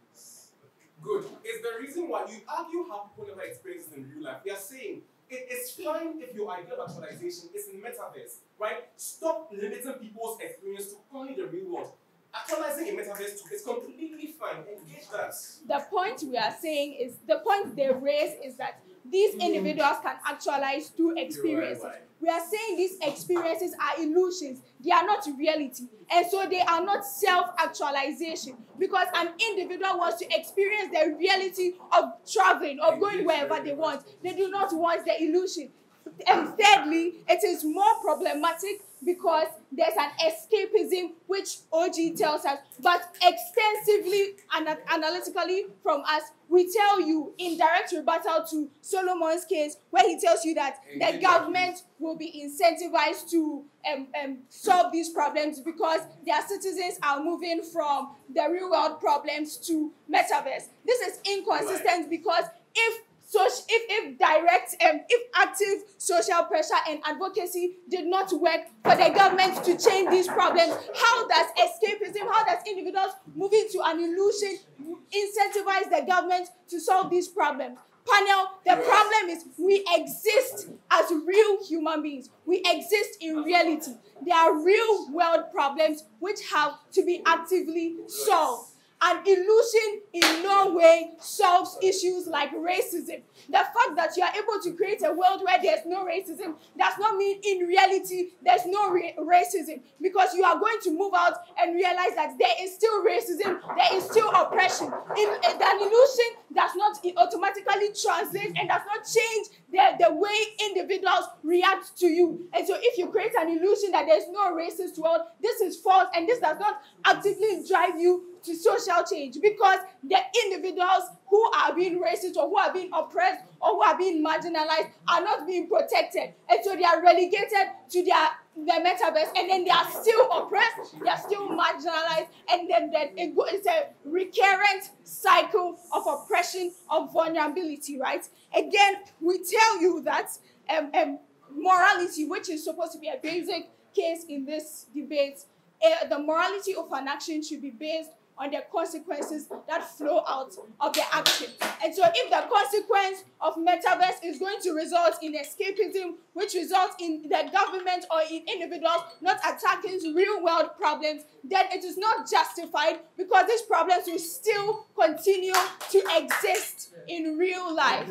Good. It's the reason why you argue how people never experience it in real life. We are saying it is fine if your idea of actualization is in metaverse, right? Stop limiting people's experience to only the real world. Actualizing in metaverse too is completely fine. Engage that. the point we are saying is the point they raise is that these individuals can actualize through experiences. We are saying these experiences are illusions, they are not reality, and so they are not self actualization because an individual wants to experience the reality of traveling, of going wherever they want. They do not want the illusion. And thirdly, it is more problematic because there's an escapism which OG tells us, but extensively and analytically from us, we tell you in direct rebuttal to Solomon's case, where he tells you that the government. will be incentivized to um, um, solve these problems because their citizens are moving from the real world problems to metaverse. This is inconsistent because if so if, if direct um, if active social pressure and advocacy did not work for the government to change these problems how does escapism how does individuals moving to an illusion incentivize the government to solve these problems? Panel the problem is we exist as real human beings. We exist in reality. There are real world problems which have to be actively solved an illusion in no way solves issues like racism. The fact that you are able to create a world where there's no racism does not mean in reality there's no ra- racism because you are going to move out and realize that there is still racism, there is still oppression. In, uh, illusion does not automatically translate and does not change the, the way individuals react to you. And so if you create an illusion that there's no racist world, this is false and this does not actively drive you to social change because the individuals who are being racist or who are being oppressed or who are being marginalized are not being protected. And so they are relegated to their the metaverse and then they are still oppressed, they are still marginalized, and then, then it go, it's a recurrent cycle of oppression, of vulnerability, right? Again, we tell you that um, um, morality, which is supposed to be a basic case in this debate, uh, the morality of an action should be based on the consequences that flow out of the action. And so, if the consequence of metaverse is going to result in escapism, which results in the government or in individuals not attacking real world problems, then it is not justified because these problems will still continue to exist in real life.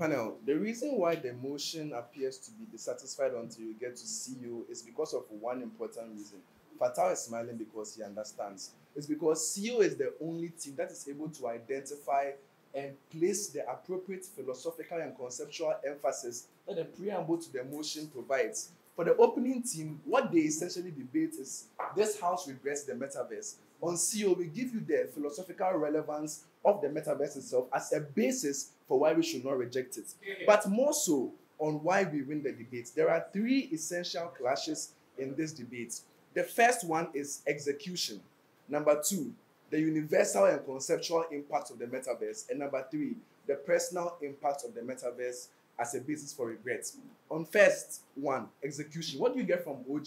Panel, the reason why the motion appears to be dissatisfied until you get to see you is because of one important reason. Fattaw is smiling because he understands. It's because CO is the only team that is able to identify and place the appropriate philosophical and conceptual emphasis that the preamble to the motion provides For the opening team, what they essentially debate is this house regrets the metaverse. On CO, we give you the philosophical relevance of the metaverse itself as a basis for why we should not reject it. But more so on why we win the debate. There are three essential clashes in this debate. The first one is execution. Number two, the universal and conceptual impact of the metaverse. And number three, the personal impact of the metaverse as a basis for regret. On first one, execution. What do you get from OG?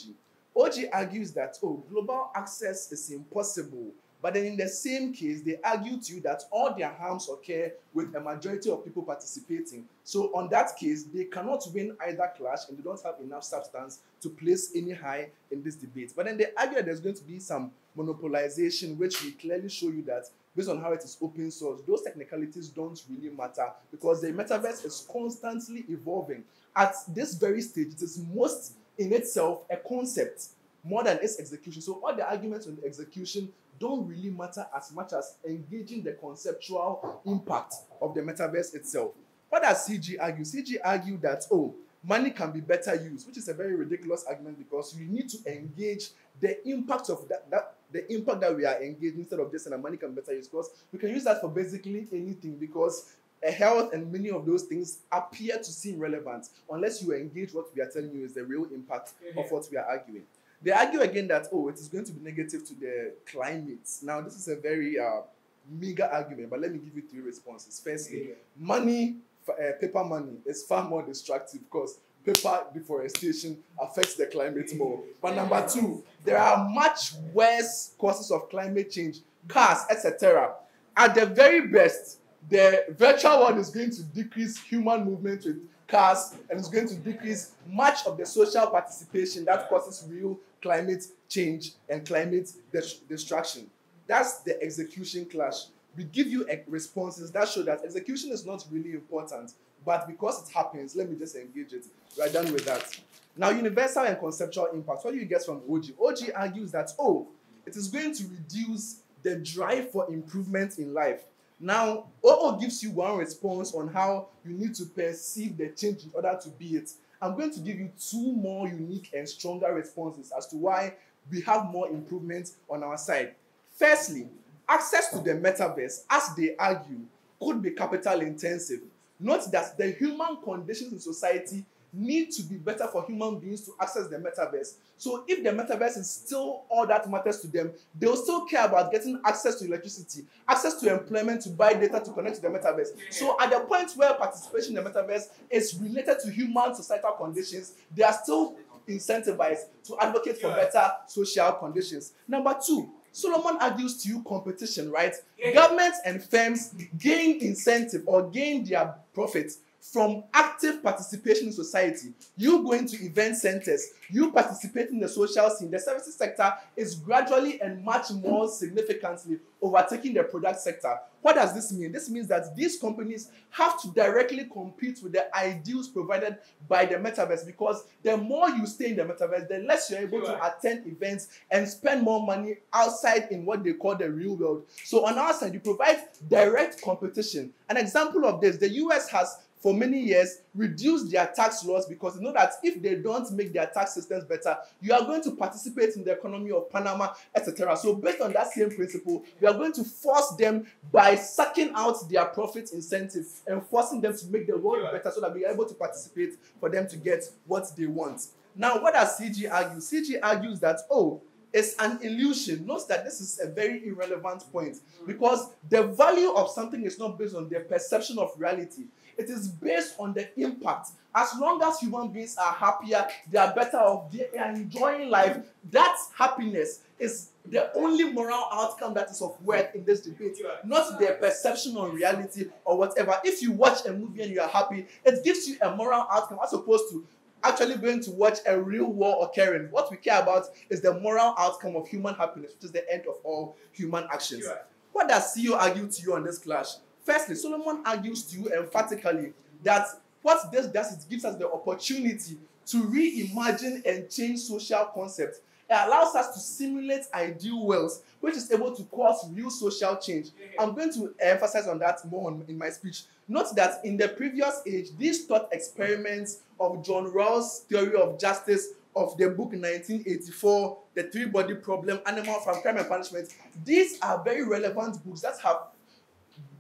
OG argues that, oh, global access is impossible. But then in the same case, they argue to you that all their harms occur with a majority of people participating. So on that case, they cannot win either clash and they don't have enough substance to place any high in this debate. But then they argue that there's going to be some monopolization, which we clearly show you that based on how it is open source, those technicalities don't really matter because the metaverse is constantly evolving. At this very stage, it is most in itself a concept more than its execution. So all the arguments on the execution don't really matter as much as engaging the conceptual impact of the metaverse itself. What does CG argue? CG argue that oh, money can be better used, which is a very ridiculous argument because you need to engage the impact of that, that the impact that we are engaged instead of just saying money can be better used because we can use that for basically anything because health and many of those things appear to seem relevant unless you engage what we are telling you is the real impact of what we are arguing. They argue again that oh, it is going to be negative to the climate. Now, this is a very uh, meager argument, but let me give you three responses. Firstly, money, uh, paper money, is far more destructive because paper deforestation affects the climate more. But number two, there are much worse causes of climate change, cars, etc. At the very best, the virtual world is going to decrease human movement with cars and it's going to decrease much of the social participation that causes real climate change and climate des- destruction. That's the execution clash. We give you responses that show that execution is not really important, but because it happens, let me just engage it. We're done with that. Now, universal and conceptual impact. What do you get from OG? OG argues that, oh, it is going to reduce the drive for improvement in life. Now, OO gives you one response on how you need to perceive the change in order to be it. I'm going to give you two more unique and stronger responses as to why we have more improvements on our side. Firstly, access to the metaverse, as they argue, could be capital intensive. Note that the human conditions in society need to be better for human beings to access the metaverse. So if the metaverse is still all that matters to them, they'll still care about getting access to electricity, access to employment to buy data to connect to the metaverse. So at the point where participation in the metaverse is related to human societal conditions, they are still incentivized to advocate for better social conditions. Number two, Solomon argues to you competition, right? Governments and firms gain incentive or gain their profits from active participation in society. You going to event centers, you participate in the social scene. The services sector is gradually and much more significantly overtaking the product sector. What does this mean? This means that these companies have to directly compete with the ideals provided by the metaverse because the more you stay in the metaverse, the less you're able to attend events and spend more money outside in what they call the real world. So on our side, you provide direct competition. An example of this, the US has for many years reduced their tax laws because they know that if they don't make their tax systems better, you are going to participate in the economy of Panama, etc. So, based on that same principle, we are going to force them by sucking out their profit incentive and forcing them to make the world better so that we are able to participate for them to get what they want. Now, what does CG argue? CG argues that, oh, it's an illusion. Note that this is a very irrelevant point because the value of something is not based on their perception of reality. It is based on the impact. As long as human beings are happier, they are better off, they are enjoying life. That happiness is the only moral outcome that is of worth in this debate, not their perception on reality or whatever. If you watch a movie and you are happy, it gives you a moral outcome as opposed to actually going to watch a real war occurring. What we care about is the moral outcome of human happiness, which is the end of all human actions. What does CEO argue to you on this clash? Firstly, Solomon argues to you emphatically that what this does, it gives us the opportunity to reimagine and change social concepts. It allows us to simulate ideal worlds, which is able to cause real social change. I'm going to emphasize on that more on, in my speech. Note that in the previous age, these thought experiments of John Rawls' theory of justice of the book 1984, The Three Body Problem, Animal from Crime and Punishment, these are very relevant books that have,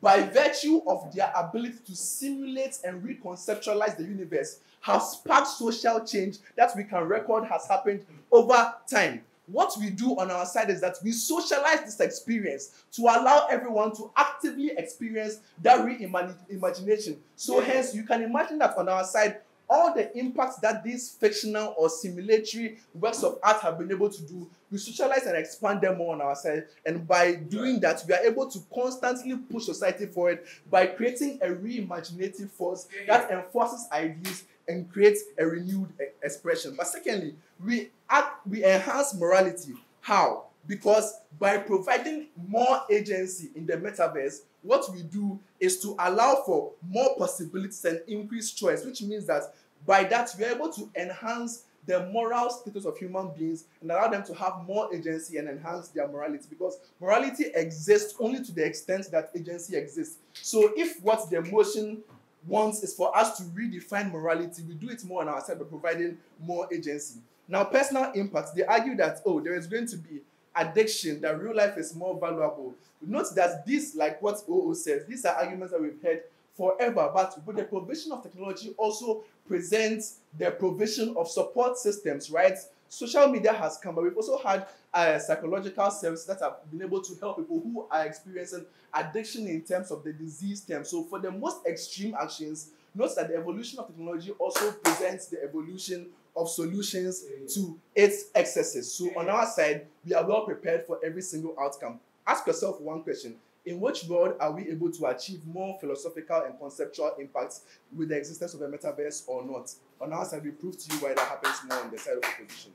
by virtue of their ability to simulate and reconceptualize the universe, have sparked social change that we can record has happened over time. What we do on our side is that we socialize this experience to allow everyone to actively experience that reimagination. So, hence, you can imagine that on our side, all the impacts that these fictional or simulatory works of art have been able to do, we socialize and expand them more on our side. And by doing that, we are able to constantly push society forward by creating a reimaginative force that enforces ideas and creates a renewed e- expression. But secondly, we act, we enhance morality. How? Because by providing more agency in the metaverse, what we do is to allow for more possibilities and increased choice, which means that by that we are able to enhance the moral status of human beings and allow them to have more agency and enhance their morality because morality exists only to the extent that agency exists. So if what the motion wants is for us to redefine morality, we do it more on our side by providing more agency. Now, personal impact, they argue that, oh, there is going to be addiction, that real life is more valuable. Note that this, like what OO says, these are arguments that we've heard forever, but with the provision of technology also presents the provision of support systems, right? Social media has come, but we've also had uh, psychological services that have been able to help people who are experiencing addiction in terms of the disease term. So, for the most extreme actions, note that the evolution of technology also presents the evolution of solutions to its excesses. So, on our side, we are well prepared for every single outcome. Ask yourself one question in which world are we able to achieve more philosophical and conceptual impacts with the existence of a metaverse or not? On our side, we prove to you why that happens more on the side of opposition.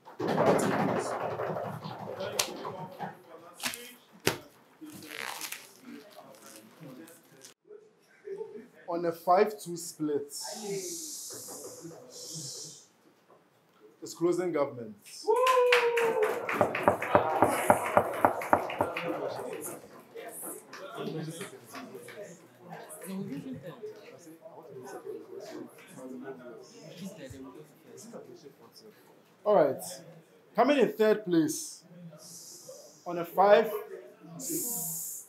on a 5-2 split. It's closing government. All right. Coming in third place on a five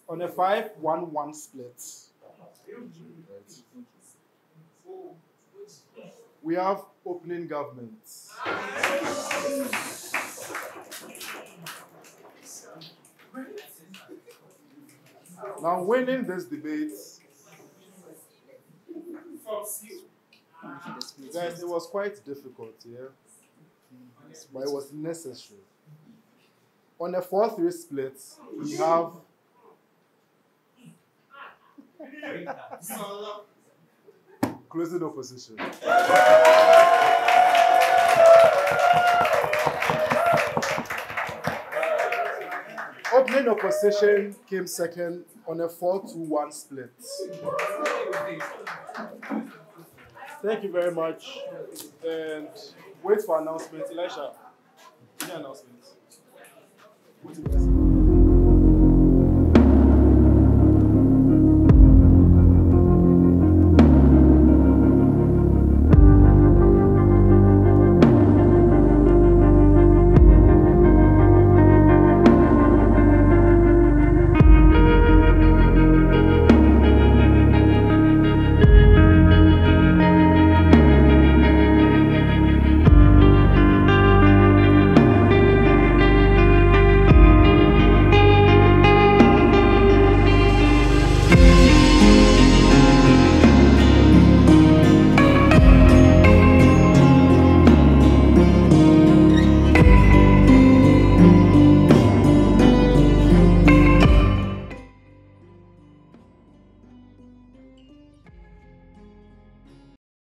on a five one one split. We have opening government. Now, winning this debate, guys, it was quite difficult, yeah, but it was necessary. On a 4 3 split, we have closing opposition. Opening opposition came second on a 4 2 1 split. Thank you very much. And wait for announcement. Elisha, any announcement?